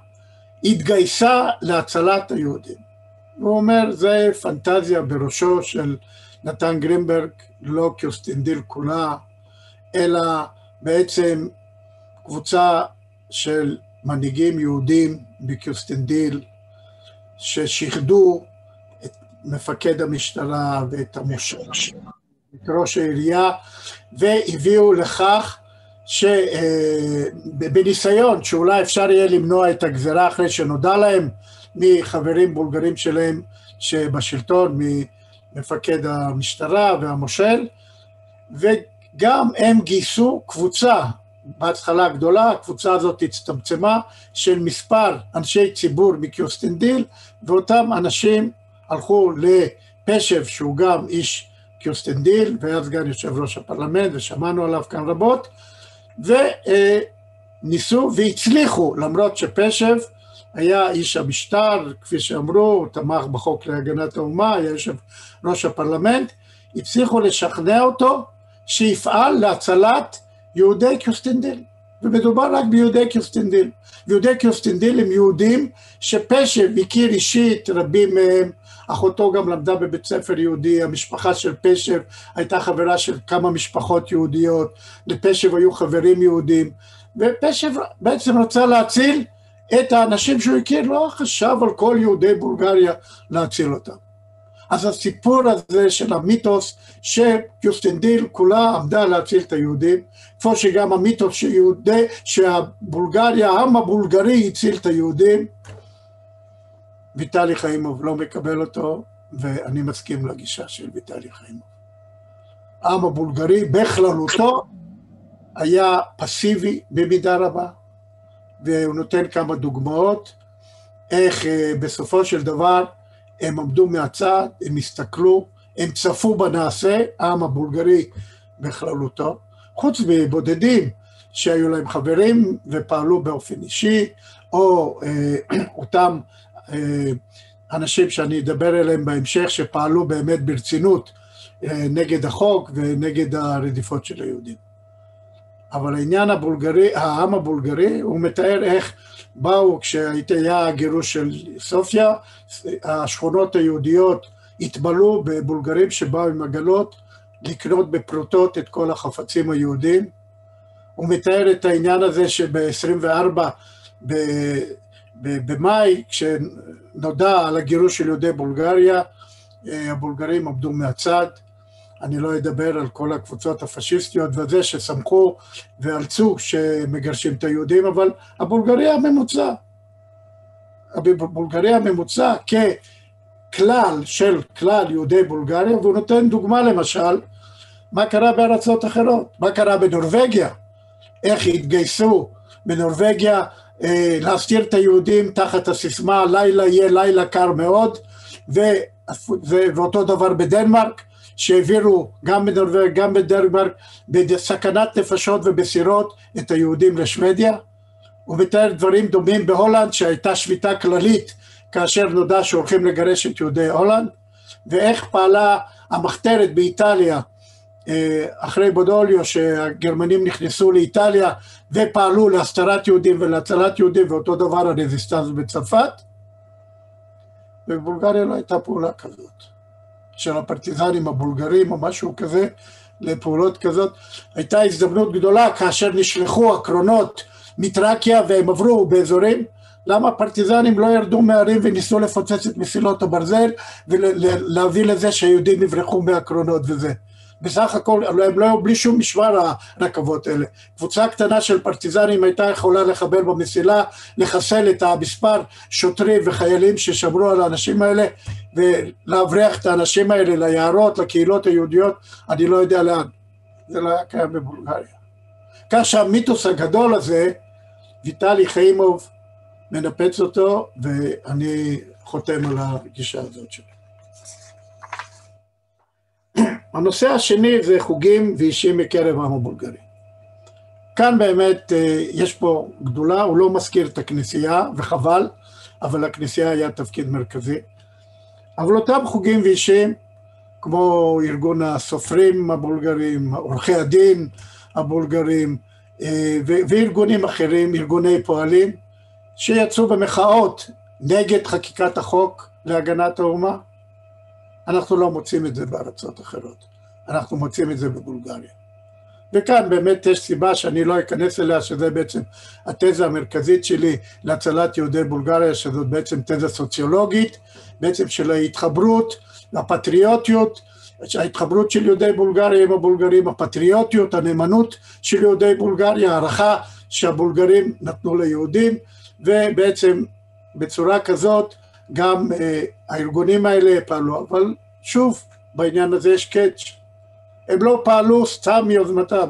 התגייסה להצלת היהודים. הוא אומר, זה פנטזיה בראשו של נתן גרינברג, לא קיוסטנדיל כולה, אלא בעצם קבוצה של מנהיגים יהודים בקיוסטנדיל, ששיחדו את מפקד המשטרה ואת המושל, את ראש העירייה, והביאו לכך שבניסיון שאולי אפשר יהיה למנוע את הגזרה אחרי שנודע להם מחברים בולגרים שלהם שבשלטון, ממפקד המשטרה והמושל, וגם הם גייסו קבוצה בהתחלה גדולה, הקבוצה הזאת הצטמצמה, של מספר אנשי ציבור מקיוסטנדיל, ואותם אנשים הלכו לפשב, שהוא גם איש קיוסטנדיל, והיה סגן יושב ראש הפרלמנט, ושמענו עליו כאן רבות, וניסו והצליחו, למרות שפשב היה איש המשטר, כפי שאמרו, הוא תמך בחוק להגנת האומה, היה יושב ראש הפרלמנט, הצליחו לשכנע אותו שיפעל להצלת יהודי קיוסטנדיל, ומדובר רק ביהודי קיוסטנדיל. ויהודי קיוסטנדיל הם יהודים שפשב הכיר אישית רבים מהם, אחותו גם למדה בבית ספר יהודי, המשפחה של פשב הייתה חברה של כמה משפחות יהודיות, לפשב היו חברים יהודים, ופשב בעצם רצה להציל את האנשים שהוא הכיר, לא חשב על כל יהודי בולגריה להציל אותם. אז הסיפור הזה של המיתוס שיוסטנדיל כולה עמדה להציל את היהודים, כמו שגם המיתוס שיהודי, שהבולגריה, העם הבולגרי הציל את היהודים, ויטלי חיימוב לא מקבל אותו, ואני מסכים לגישה של ויטלי חיימוב. העם הבולגרי בכללותו היה פסיבי במידה רבה, והוא נותן כמה דוגמאות איך אה, בסופו של דבר הם עמדו מהצד, הם הסתכלו, הם צפו בנעשה, העם הבולגרי בכללותו, חוץ מבודדים שהיו להם חברים ופעלו באופן אישי, או אה, [CLEARS THROAT] אותם אה, אנשים שאני אדבר אליהם בהמשך, שפעלו באמת ברצינות אה, נגד החוק ונגד הרדיפות של היהודים. אבל העניין הבולגרי, העם הבולגרי, הוא מתאר איך באו, כשהיה הגירוש של סופיה, השכונות היהודיות התמלאו בבולגרים שבאו עם עגלות לקנות בפרוטות את כל החפצים היהודים. הוא מתאר את העניין הזה שב-24 במאי, כשנודע על הגירוש של יהודי בולגריה, אה, הבולגרים עמדו מהצד. אני לא אדבר על כל הקבוצות הפשיסטיות וזה שסמכו ואלצו שמגרשים את היהודים, אבל הבולגריה הממוצע, הבולגריה הממוצע ככלל של כלל יהודי בולגריה, והוא נותן דוגמה למשל, מה קרה בארצות אחרות, מה קרה בנורבגיה, איך התגייסו בנורבגיה אה, להסתיר את היהודים תחת הסיסמה לילה יהיה לילה קר מאוד, ו, ו, ואותו דבר בדנמרק, שהעבירו גם בנורבגיה, גם בדנמרק, בסכנת נפשות ובסירות את היהודים לשוודיה, הוא מתאר דברים דומים בהולנד שהייתה שביתה כללית כאשר נודע שהולכים לגרש את יהודי הולנד. ואיך פעלה המחתרת באיטליה אה, אחרי בודוליו שהגרמנים נכנסו לאיטליה ופעלו להסתרת יהודים ולהצלת יהודים ואותו דבר הרזיסטנס בצרפת. בבולגריה לא הייתה פעולה כזאת של הפרטיזנים הבולגרים או משהו כזה לפעולות כזאת. הייתה הזדמנות גדולה כאשר נשלחו הקרונות מטרקיה והם עברו באזורים. למה הפרטיזנים לא ירדו מהערים וניסו לפוצץ את מסילות הברזל ולהביא לזה שהיהודים יברחו מהקרונות וזה בסך הכל הם לא היו בלי שום משמר הרכבות האלה. קבוצה קטנה של פרטיזנים הייתה יכולה לחבל במסילה, לחסל את המספר שוטרים וחיילים ששמרו על האנשים האלה ולהבריח את האנשים האלה ליערות, לקהילות היהודיות, אני לא יודע לאן. זה לא היה קיים בבולגריה. כך שהמיתוס הגדול הזה, ויטלי חיימוב מנפץ אותו, ואני חותם על הגישה הזאת שלו. הנושא השני זה חוגים ואישים מקרב העם הבולגרי. כאן באמת אה, יש פה גדולה, הוא לא מזכיר את הכנסייה, וחבל, אבל לכנסייה היה תפקיד מרכזי. אבל אותם חוגים ואישים, כמו ארגון הסופרים הבולגרים, עורכי הדין הבולגרים, אה, וארגונים אחרים, ארגוני פועלים, שיצאו במחאות נגד חקיקת החוק להגנת האומה, אנחנו לא מוצאים את זה בארצות אחרות, אנחנו מוצאים את זה בבולגריה. וכאן באמת יש סיבה שאני לא אכנס אליה, שזה בעצם התזה המרכזית שלי להצלת יהודי בולגריה, שזאת בעצם תזה סוציולוגית, בעצם של ההתחברות, הפטריוטיות, ההתחברות של יהודי בולגריה עם הבולגרים, הפטריוטיות, הנאמנות של יהודי בולגריה, הערכה שהבולגרים נתנו ליהודים, ובעצם בצורה כזאת גם אה, הארגונים האלה פעלו, אבל שוב, בעניין הזה יש קאץ'. הם לא פעלו סתם מיוזמתם.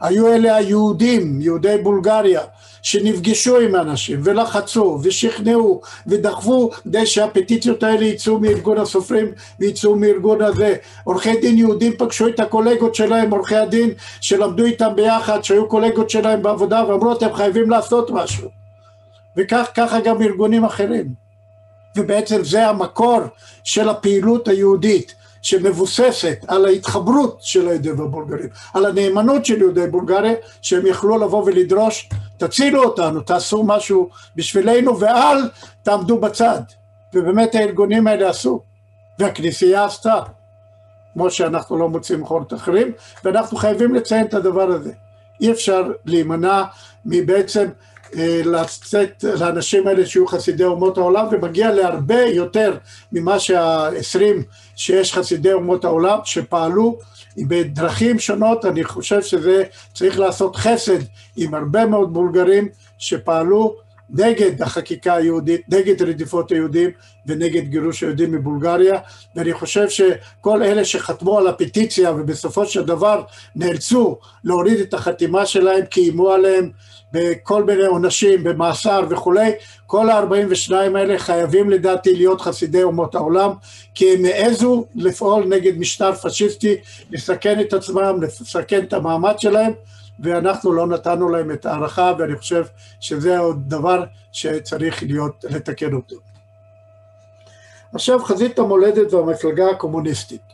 היו אלה היהודים, יהודי בולגריה, שנפגשו עם אנשים ולחצו ושכנעו ודחפו כדי שהפטיציות האלה יצאו מארגון הסופרים ויצאו מארגון הזה. עורכי דין יהודים פגשו את הקולגות שלהם, עורכי הדין שלמדו איתם ביחד, שהיו קולגות שלהם בעבודה ואמרו אתם חייבים לעשות משהו. וככה גם ארגונים אחרים. ובעצם זה המקור של הפעילות היהודית שמבוססת על ההתחברות של היהודים הבולגרים, על הנאמנות של יהודי בולגריה, שהם יכלו לבוא ולדרוש, תצילו אותנו, תעשו משהו בשבילנו ואל תעמדו בצד. ובאמת הארגונים האלה עשו, והכנסייה עשתה, כמו שאנחנו לא מוצאים מקומות אחרים, ואנחנו חייבים לציין את הדבר הזה. אי אפשר להימנע מבעצם לצאת לאנשים האלה שיהיו חסידי אומות העולם ומגיע להרבה יותר ממה שהעשרים שיש חסידי אומות העולם שפעלו בדרכים שונות, אני חושב שזה צריך לעשות חסד עם הרבה מאוד בולגרים שפעלו נגד החקיקה היהודית, נגד רדיפות היהודים ונגד גירוש היהודים מבולגריה. ואני חושב שכל אלה שחתמו על הפטיציה ובסופו של דבר נאלצו להוריד את החתימה שלהם כי איימו עליהם בכל מיני עונשים, במאסר וכולי, כל ה-42 האלה חייבים לדעתי להיות חסידי אומות העולם, כי הם העזו לפעול נגד משטר פשיסטי, לסכן את עצמם, לסכן את המעמד שלהם, ואנחנו לא נתנו להם את ההערכה, ואני חושב שזה עוד דבר שצריך להיות, לתקן אותו. עכשיו חזית המולדת והמפלגה הקומוניסטית.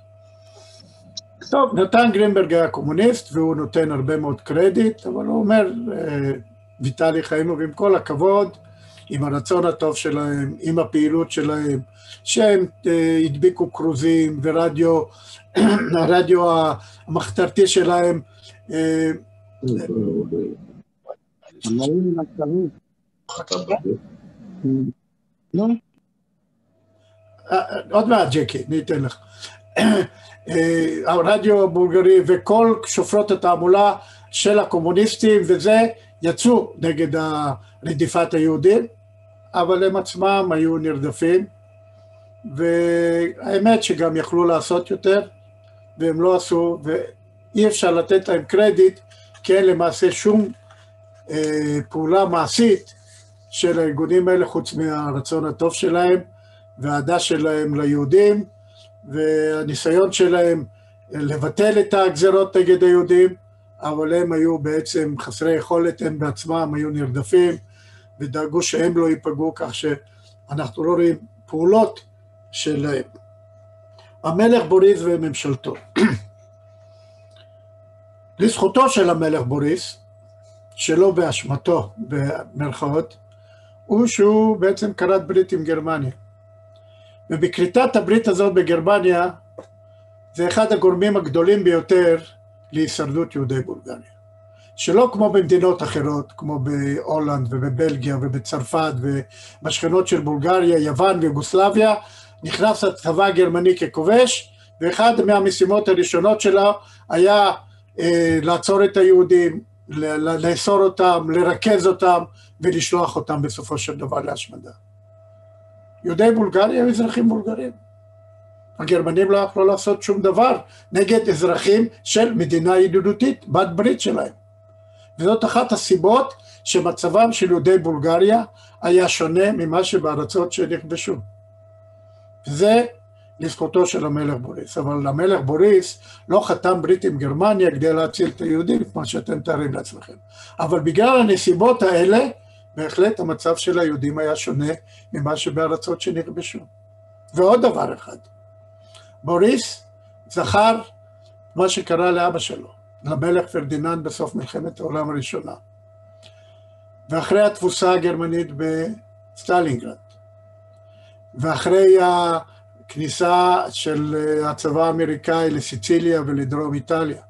טוב, נתן גרינברג היה קומוניסט והוא נותן הרבה מאוד קרדיט, אבל הוא אומר, אה, ויטלי חיימוב, עם כל הכבוד, עם הרצון הטוב שלהם, עם הפעילות שלהם, שהם אה, הדביקו כרוזים ורדיו, [CLEARS THROAT] הרדיו המחתרתי שלהם. אה, עוד מעט, ג'קי, אני אתן לך. אה, הרדיו הבולגרי וכל שופרות התעמולה של הקומוניסטים וזה יצאו נגד רדיפת היהודים, אבל הם עצמם היו נרדפים, והאמת שגם יכלו לעשות יותר, והם לא עשו, ואי אפשר לתת להם קרדיט, כי אין למעשה שום אה, פעולה מעשית של הארגונים האלה, חוץ מהרצון הטוב שלהם, והאהדה שלהם ליהודים, והניסיון שלהם לבטל את הגזרות נגד היהודים, אבל הם היו בעצם חסרי יכולת, הם בעצמם היו נרדפים ודאגו שהם לא ייפגעו, כך שאנחנו לא רואים פעולות שלהם. המלך בוריס וממשלתו. [CLEARS THROAT] לזכותו של המלך בוריס, שלא באשמתו במרכאות, הוא שהוא בעצם כרת ברית עם גרמניה. ובכריתת הברית הזאת בגרמניה זה אחד הגורמים הגדולים ביותר להישרדות יהודי בולגריה. שלא כמו במדינות אחרות, כמו בהולנד ובבלגיה ובצרפת ובשכנות של בולגריה, יוון ויוגוסלביה, נכנס הצבא הגרמני ככובש, ואחד מהמשימות הראשונות שלו היה אה, לעצור את היהודים, לאסור אותם, לרכז אותם ולשלוח אותם בסופו של דבר להשמדה. יהודי בולגריה הם אזרחים בולגרים. הגרמנים לא יכלו לעשות שום דבר נגד אזרחים של מדינה ידידותית, בת ברית שלהם. וזאת אחת הסיבות שמצבם של יהודי בולגריה היה שונה ממה שבארצות שנכבשו. וזה לזכותו של המלך בוריס. אבל המלך בוריס לא חתם ברית עם גרמניה כדי להציל את היהודים, כמו שאתם מתארים לעצמכם. אבל בגלל הנסיבות האלה, בהחלט המצב של היהודים היה שונה ממה שבארצות שנכבשו. ועוד דבר אחד, בוריס זכר מה שקרה לאבא שלו, למלך פרדיננד בסוף מלחמת העולם הראשונה. ואחרי התבוסה הגרמנית בסטלינגרד, ואחרי הכניסה של הצבא האמריקאי לסיציליה ולדרום איטליה,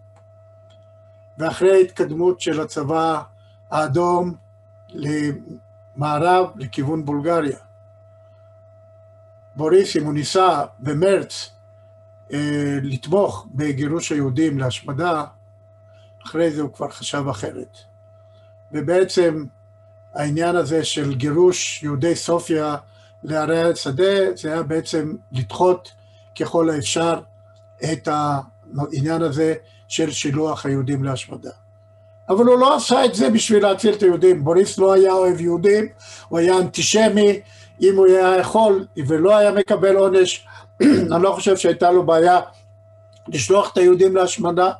ואחרי ההתקדמות של הצבא האדום למערב לכיוון בולגריה. בוריס, אם הוא ניסה במרץ אה, לתמוך בגירוש היהודים להשמדה, אחרי זה הוא כבר חשב אחרת. ובעצם העניין הזה של גירוש יהודי סופיה לערי השדה, זה היה בעצם לדחות ככל האפשר את העניין הזה של שילוח היהודים להשמדה. אבל הוא לא עשה את זה בשביל להציל את היהודים. בוריס לא היה אוהב יהודים, הוא היה אנטישמי, אם הוא היה יכול ולא היה מקבל עונש, [CLEARS THROAT] אני לא חושב שהייתה לו בעיה לשלוח את היהודים להשמדה,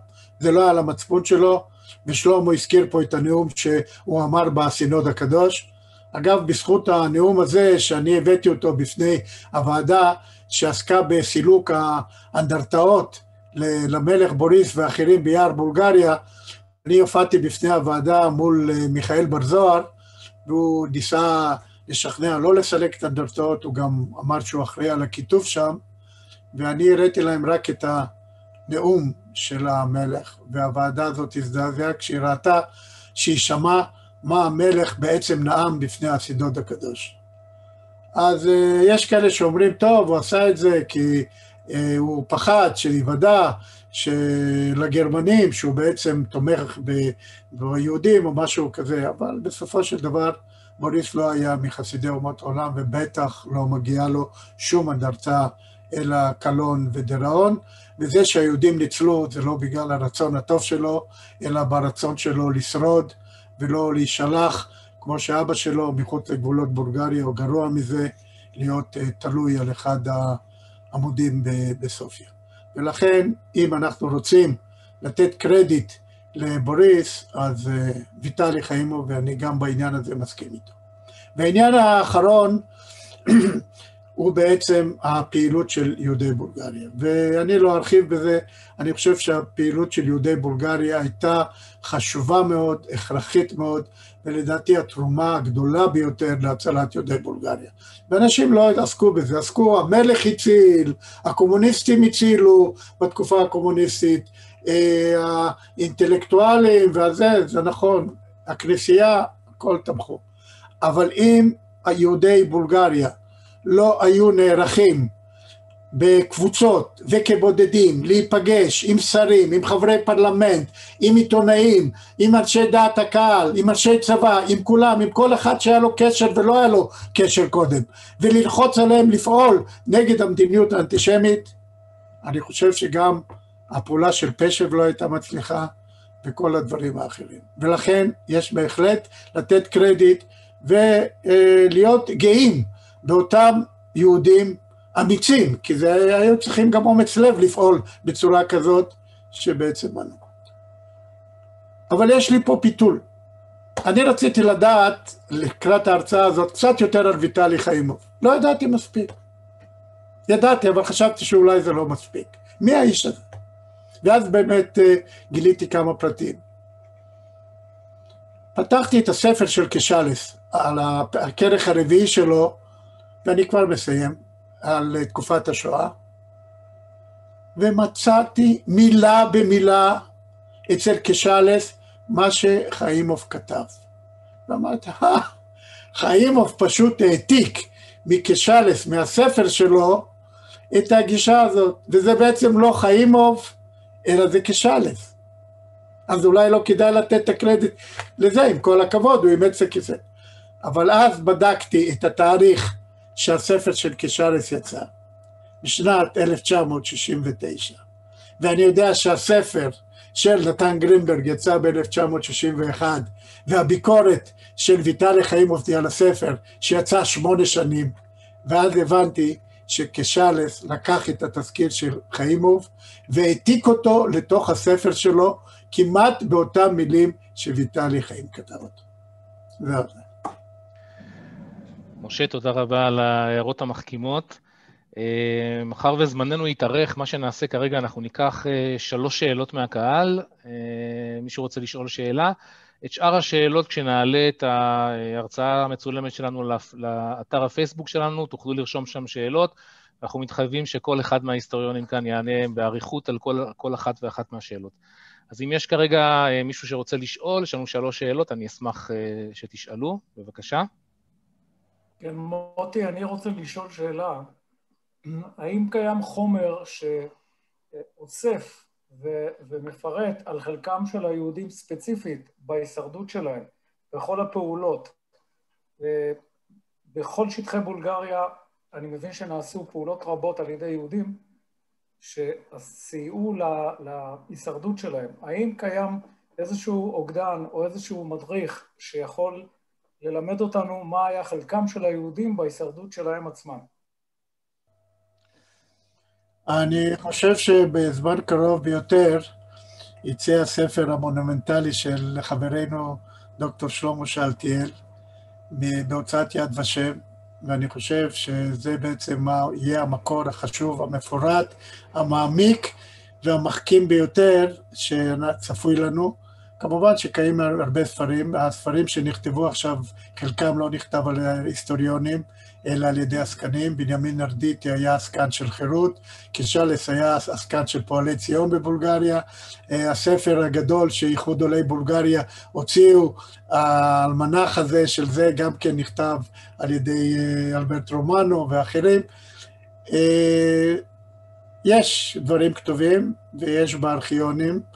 זה לא היה למצפון שלו, ושלמה הזכיר פה את הנאום שהוא אמר בסינוד הקדוש. אגב, בזכות הנאום הזה, שאני הבאתי אותו בפני הוועדה שעסקה בסילוק האנדרטאות למלך בוריס ואחרים ביער בולגריה, אני הופעתי בפני הוועדה מול אה, מיכאל בר זוהר, והוא ניסה לשכנע לא לסלק את האנדרטאות, הוא גם אמר שהוא אחראי על הכיתוב שם, ואני הראיתי להם רק את הנאום של המלך, והוועדה הזאת הזדעזעה כשהיא ראתה שהיא שמעה מה המלך בעצם נאם בפני הסידוד הקדוש. אז uh, יש כאלה שאומרים, טוב, הוא עשה את זה כי uh, הוא פחד שיוודע שלגרמנים, שהוא בעצם תומך ביהודים או משהו כזה, אבל בסופו של דבר מוריס לא היה מחסידי אומות העולם, ובטח לא מגיע לו שום אנדרטה אלא קלון ודיראון, וזה שהיהודים ניצלו זה לא בגלל הרצון הטוב שלו, אלא ברצון שלו לשרוד ולא להישלח, כמו שאבא שלו מחוץ לגבולות בולגריה, או גרוע מזה, להיות uh, תלוי על אחד העמודים בסופיה. ולכן, אם אנחנו רוצים לתת קרדיט לבוריס, אז uh, ויטלי חיימו, ואני גם בעניין הזה מסכים איתו. והעניין האחרון [CLEARS THROAT] הוא בעצם הפעילות של יהודי בולגריה. ואני לא ארחיב בזה, אני חושב שהפעילות של יהודי בולגריה הייתה חשובה מאוד, הכרחית מאוד, ולדעתי התרומה הגדולה ביותר להצלת יהודי בולגריה. ואנשים לא עסקו בזה, עסקו, המלך הציל, הקומוניסטים הצילו בתקופה הקומוניסטית, אה, האינטלקטואלים והזה, זה נכון, הכנסייה, הכל תמכו. אבל אם היהודי בולגריה לא היו נערכים בקבוצות וכבודדים להיפגש עם שרים, עם חברי פרלמנט, עם עיתונאים, עם אנשי דעת הקהל, עם אנשי צבא, עם כולם, עם כל אחד שהיה לו קשר ולא היה לו קשר קודם, וללחוץ עליהם לפעול נגד המדיניות האנטישמית, אני חושב שגם הפעולה של פשב לא הייתה מצליחה וכל הדברים האחרים. ולכן יש בהחלט לתת קרדיט ולהיות גאים באותם יהודים אמיצים, כי זה היו צריכים גם אומץ לב לפעול בצורה כזאת שבעצם מנעו. אבל יש לי פה פיתול. אני רציתי לדעת לקראת ההרצאה הזאת קצת יותר על ויטלי חיימוב. לא ידעתי מספיק. ידעתי, אבל חשבתי שאולי זה לא מספיק. מי האיש הזה? ואז באמת אה, גיליתי כמה פרטים. פתחתי את הספר של קשאלס על הכרך הרביעי שלו, ואני כבר מסיים, על תקופת השואה, ומצאתי מילה במילה אצל קשאלס מה שחיימוב כתב. ואמרתי, אה, חיימוב פשוט העתיק מקשאלס, מהספר שלו, את הגישה הזאת, וזה בעצם לא חיימוב, אלא זה קשאלס. אז אולי לא כדאי לתת את הקרדיט לזה, עם כל הכבוד, הוא אימץ את זה. אבל אז בדקתי את התאריך שהספר של קשאלס יצא, בשנת 1969, ואני יודע שהספר של נתן גרינברג יצא ב-1961, והביקורת של ויטלי חיימובטי על הספר, שיצא שמונה שנים, ואז הבנתי שקשאלס לקח את התזכיר של חיימוב והעתיק אותו לתוך הספר שלו כמעט באותם מילים שוויטלי חיים כתב אותו. זהו זה. משה, תודה רבה על ההערות המחכימות. אה, מאחר וזמננו יתארך, מה שנעשה כרגע, אנחנו ניקח אה, שלוש שאלות מהקהל. אה, מי שרוצה לשאול שאלה. את שאר השאלות, כשנעלה את ההרצאה המצולמת שלנו לאתר הפייסבוק שלנו, תוכלו לרשום שם שאלות. אנחנו מתחייבים שכל אחד מההיסטוריונים כאן יענה באריכות על כל, כל אחת ואחת מהשאלות. אז אם יש כרגע מישהו שרוצה לשאול, יש לנו שלוש שאלות, אני אשמח שתשאלו, בבקשה. כן, מוטי, אני רוצה לשאול שאלה. האם קיים חומר שאוסף ו- ומפרט על חלקם של היהודים ספציפית בהישרדות שלהם, בכל הפעולות. בכל שטחי בולגריה אני מבין שנעשו פעולות רבות על ידי יהודים שסייעו להישרדות שלהם. האם קיים איזשהו אוגדן או איזשהו מדריך שיכול ללמד אותנו מה היה חלקם של היהודים בהישרדות שלהם עצמם? אני חושב שבזמן קרוב ביותר יצא הספר המונומנטלי של חברנו דוקטור שלמה שאלתיאל בהוצאת יד ושם, ואני חושב שזה בעצם מה יהיה המקור החשוב, המפורט, המעמיק והמחכים ביותר שצפוי לנו. כמובן שקיימים הרבה ספרים, הספרים שנכתבו עכשיו, חלקם לא נכתב על היסטוריונים, אלא על ידי עסקנים. בנימין נרדיטי היה עסקן של חירות, קישלס היה עסקן של פועלי ציון בבולגריה. אה, הספר הגדול שאיחוד עולי בולגריה הוציאו, האלמנח הזה של זה גם כן נכתב על ידי אה, אלברט רומנו ואחרים. אה, יש דברים כתובים ויש בארכיונים.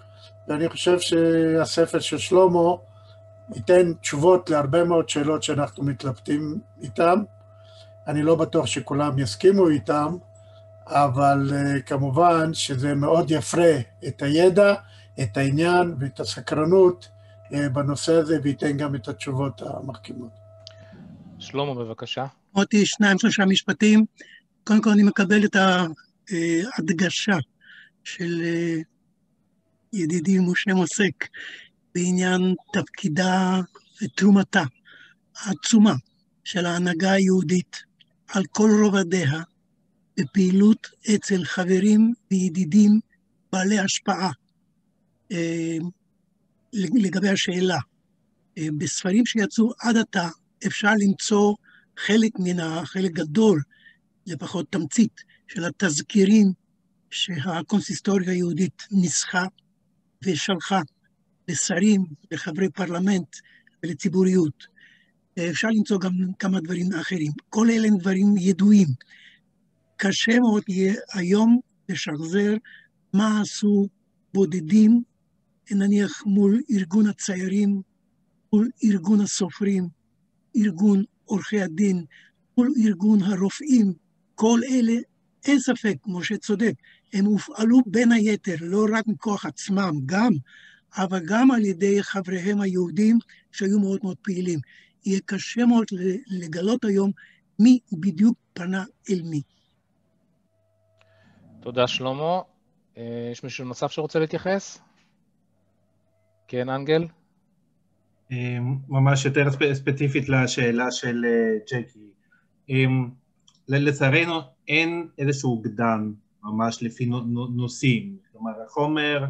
ואני חושב שהספר של שלמה ייתן תשובות להרבה מאוד שאלות שאנחנו מתלבטים איתן. אני לא בטוח שכולם יסכימו איתם, אבל uh, כמובן שזה מאוד יפרה את הידע, את העניין ואת הסקרנות uh, בנושא הזה, וייתן גם את התשובות המחכימות. שלמה, בבקשה. מוטי, שניים, שלושה משפטים. קודם כל אני מקבל את ההדגשה של uh, ידידי משה מוסק בעניין תפקידה ותרומתה העצומה של ההנהגה היהודית על כל רובדיה בפעילות אצל חברים וידידים בעלי השפעה. אה, לגבי השאלה, אה, בספרים שיצאו עד עתה אפשר למצוא חלק מן החלק גדול, לפחות תמצית, של התזכירים שהקונסיסטוריה היהודית ניסחה ושלחה לשרים, לחברי פרלמנט ולציבוריות. אפשר למצוא גם כמה דברים אחרים. כל אלה הם דברים ידועים. קשה מאוד יהיה היום לשחזר מה עשו בודדים, נניח מול ארגון הציירים, מול ארגון הסופרים, ארגון עורכי הדין, מול ארגון הרופאים. כל אלה, אין ספק, משה צודק, הם הופעלו בין היתר, לא רק מכוח עצמם, גם, אבל גם על ידי חבריהם היהודים שהיו מאוד מאוד פעילים. יהיה קשה מאוד לגלות היום מי בדיוק פנה אל מי. תודה, שלמה. אה, יש מישהו נוסף שרוצה להתייחס? כן, אנגל? ממש יותר ספציפית לשאלה של ג'קי. לצערנו אין איזשהו אוגדן ממש לפי נושאים, כלומר החומר,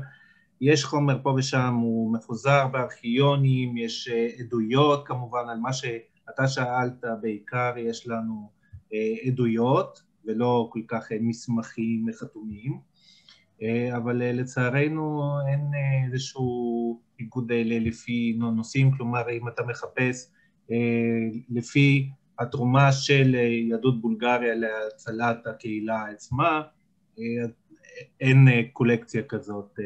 יש חומר פה ושם, הוא מפוזר בארכיונים, יש עדויות כמובן על מה שאתה שאלת, בעיקר יש לנו עדויות ולא כל כך מסמכים חתומים, אבל לצערנו אין איזשהו איגוד לפי נושאים, כלומר אם אתה מחפש לפי התרומה של יהדות בולגריה להצלת הקהילה עצמה, אין קולקציה כזאת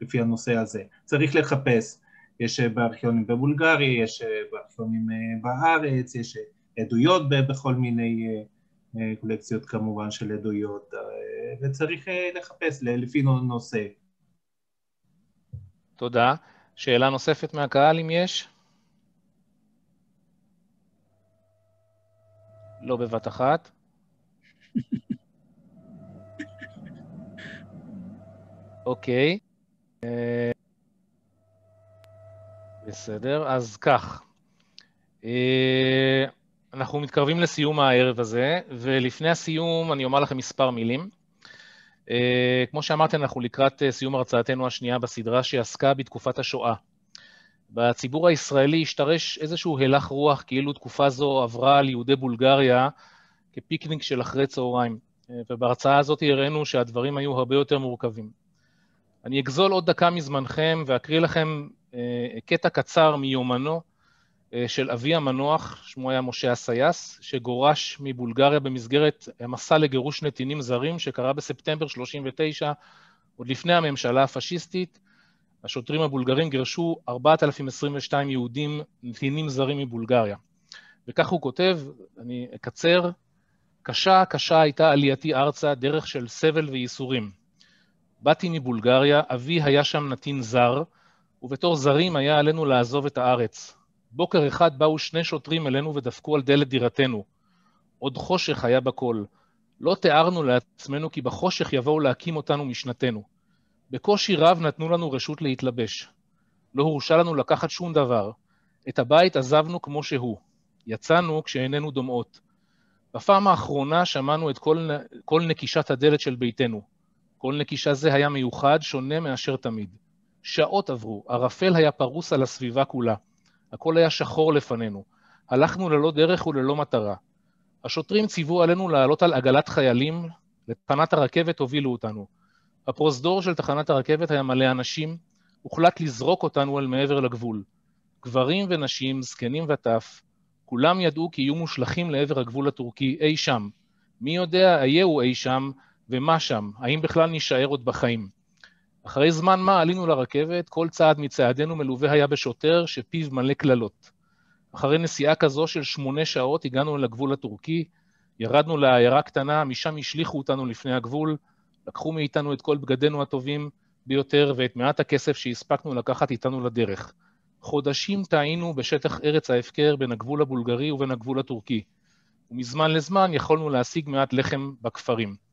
לפי הנושא הזה. צריך לחפש, יש בארכיונים בבולגריה, יש בארכיונים בארץ, יש עדויות בכל מיני קולקציות כמובן של עדויות, וצריך לחפש לפי נושא. תודה. שאלה נוספת מהקהל אם יש? לא בבת אחת. [LAUGHS] אוקיי. בסדר, אז כך. אנחנו מתקרבים לסיום הערב הזה, ולפני הסיום אני אומר לכם מספר מילים. כמו שאמרתי, אנחנו לקראת סיום הרצאתנו השנייה בסדרה שעסקה בתקופת השואה. בציבור הישראלי השתרש איזשהו הלך רוח כאילו תקופה זו עברה על יהודי בולגריה כפיקניק של אחרי צהריים, ובהרצאה הזאת הראינו שהדברים היו הרבה יותר מורכבים. אני אגזול עוד דקה מזמנכם ואקריא לכם קטע קצר מיומנו של אבי המנוח, שמו היה משה אסייס, שגורש מבולגריה במסגרת מסע לגירוש נתינים זרים שקרה בספטמבר 39, עוד לפני הממשלה הפשיסטית. השוטרים הבולגרים גירשו 4,022 יהודים נתינים זרים מבולגריה. וכך הוא כותב, אני אקצר, קשה, קשה הייתה עלייתי ארצה, דרך של סבל וייסורים. באתי מבולגריה, אבי היה שם נתין זר, ובתור זרים היה עלינו לעזוב את הארץ. בוקר אחד באו שני שוטרים אלינו ודפקו על דלת דירתנו. עוד חושך היה בכל. לא תיארנו לעצמנו כי בחושך יבואו להקים אותנו משנתנו. בקושי רב נתנו לנו רשות להתלבש. לא הורשה לנו לקחת שום דבר. את הבית עזבנו כמו שהוא. יצאנו כשאיננו דומעות. בפעם האחרונה שמענו את כל, כל נקישת הדלת של ביתנו. כל נקישה זה היה מיוחד, שונה מאשר תמיד. שעות עברו, ערפל היה פרוס על הסביבה כולה. הכל היה שחור לפנינו. הלכנו ללא דרך וללא מטרה. השוטרים ציוו עלינו לעלות על עגלת חיילים, לתחנת הרכבת הובילו אותנו. הפרוזדור של תחנת הרכבת היה מלא אנשים, הוחלט לזרוק אותנו אל מעבר לגבול. גברים ונשים, זקנים וטף, כולם ידעו כי יהיו מושלכים לעבר הגבול הטורקי אי שם. מי יודע, היהו אי שם, ומה שם, האם בכלל נישאר עוד בחיים. אחרי זמן מה עלינו לרכבת, כל צעד מצעדינו מלווה היה בשוטר שפיו מלא קללות. אחרי נסיעה כזו של שמונה שעות הגענו לגבול הטורקי, ירדנו לעיירה קטנה, משם השליכו אותנו לפני הגבול, לקחו מאיתנו את כל בגדינו הטובים ביותר ואת מעט הכסף שהספקנו לקחת איתנו לדרך. חודשים טעינו בשטח ארץ ההפקר בין הגבול הבולגרי ובין הגבול הטורקי, ומזמן לזמן יכולנו להשיג מעט לחם בכפרים.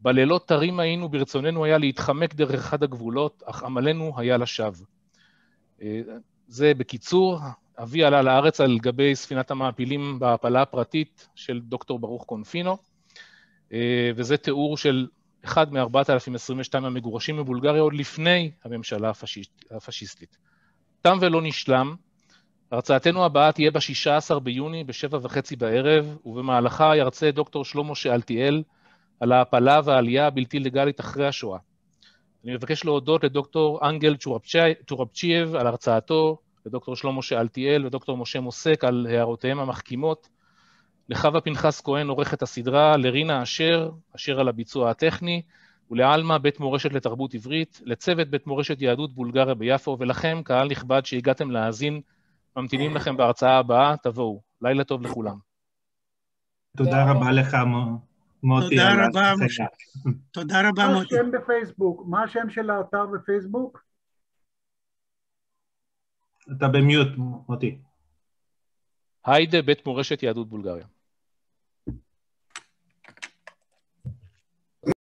בלילות תרים היינו, ברצוננו היה להתחמק דרך אחד הגבולות, אך עמלנו היה לשווא. זה בקיצור, אבי עלה לארץ על גבי ספינת המעפילים בהעפלה הפרטית של דוקטור ברוך קונפינו, וזה תיאור של אחד מ-4,022 המגורשים מבולגריה עוד לפני הממשלה הפשיסט, הפשיסטית. תם ולא נשלם, הרצאתנו הבאה תהיה ב-16 ביוני בשבע וחצי בערב, ובמהלכה ירצה דוקטור שלמה שאלתיאל על ההעפלה והעלייה הבלתי לגלית אחרי השואה. אני מבקש להודות לדוקטור אנגל צ'ורבצ'ייב על הרצאתו, לדוקטור שלמה שאלתיאל ודוקטור משה מוסק על הערותיהם המחכימות, לחווה פנחס כהן עורכת הסדרה, לרינה אשר, אשר על הביצוע הטכני, ולעלמה בית מורשת לתרבות עברית, לצוות בית מורשת יהדות בולגריה ביפו, ולכם, קהל נכבד שהגעתם להאזין, ממתינים לכם בהרצאה הבאה, תבואו. לילה טוב לכולם. תודה רבה לך, מוטי. תודה רבה, משה. תודה רבה, מוטי. מה השם בפייסבוק? מה השם של האתר בפייסבוק? אתה במיוט, מוטי. היידה, בית מורשת יהדות בולגריה.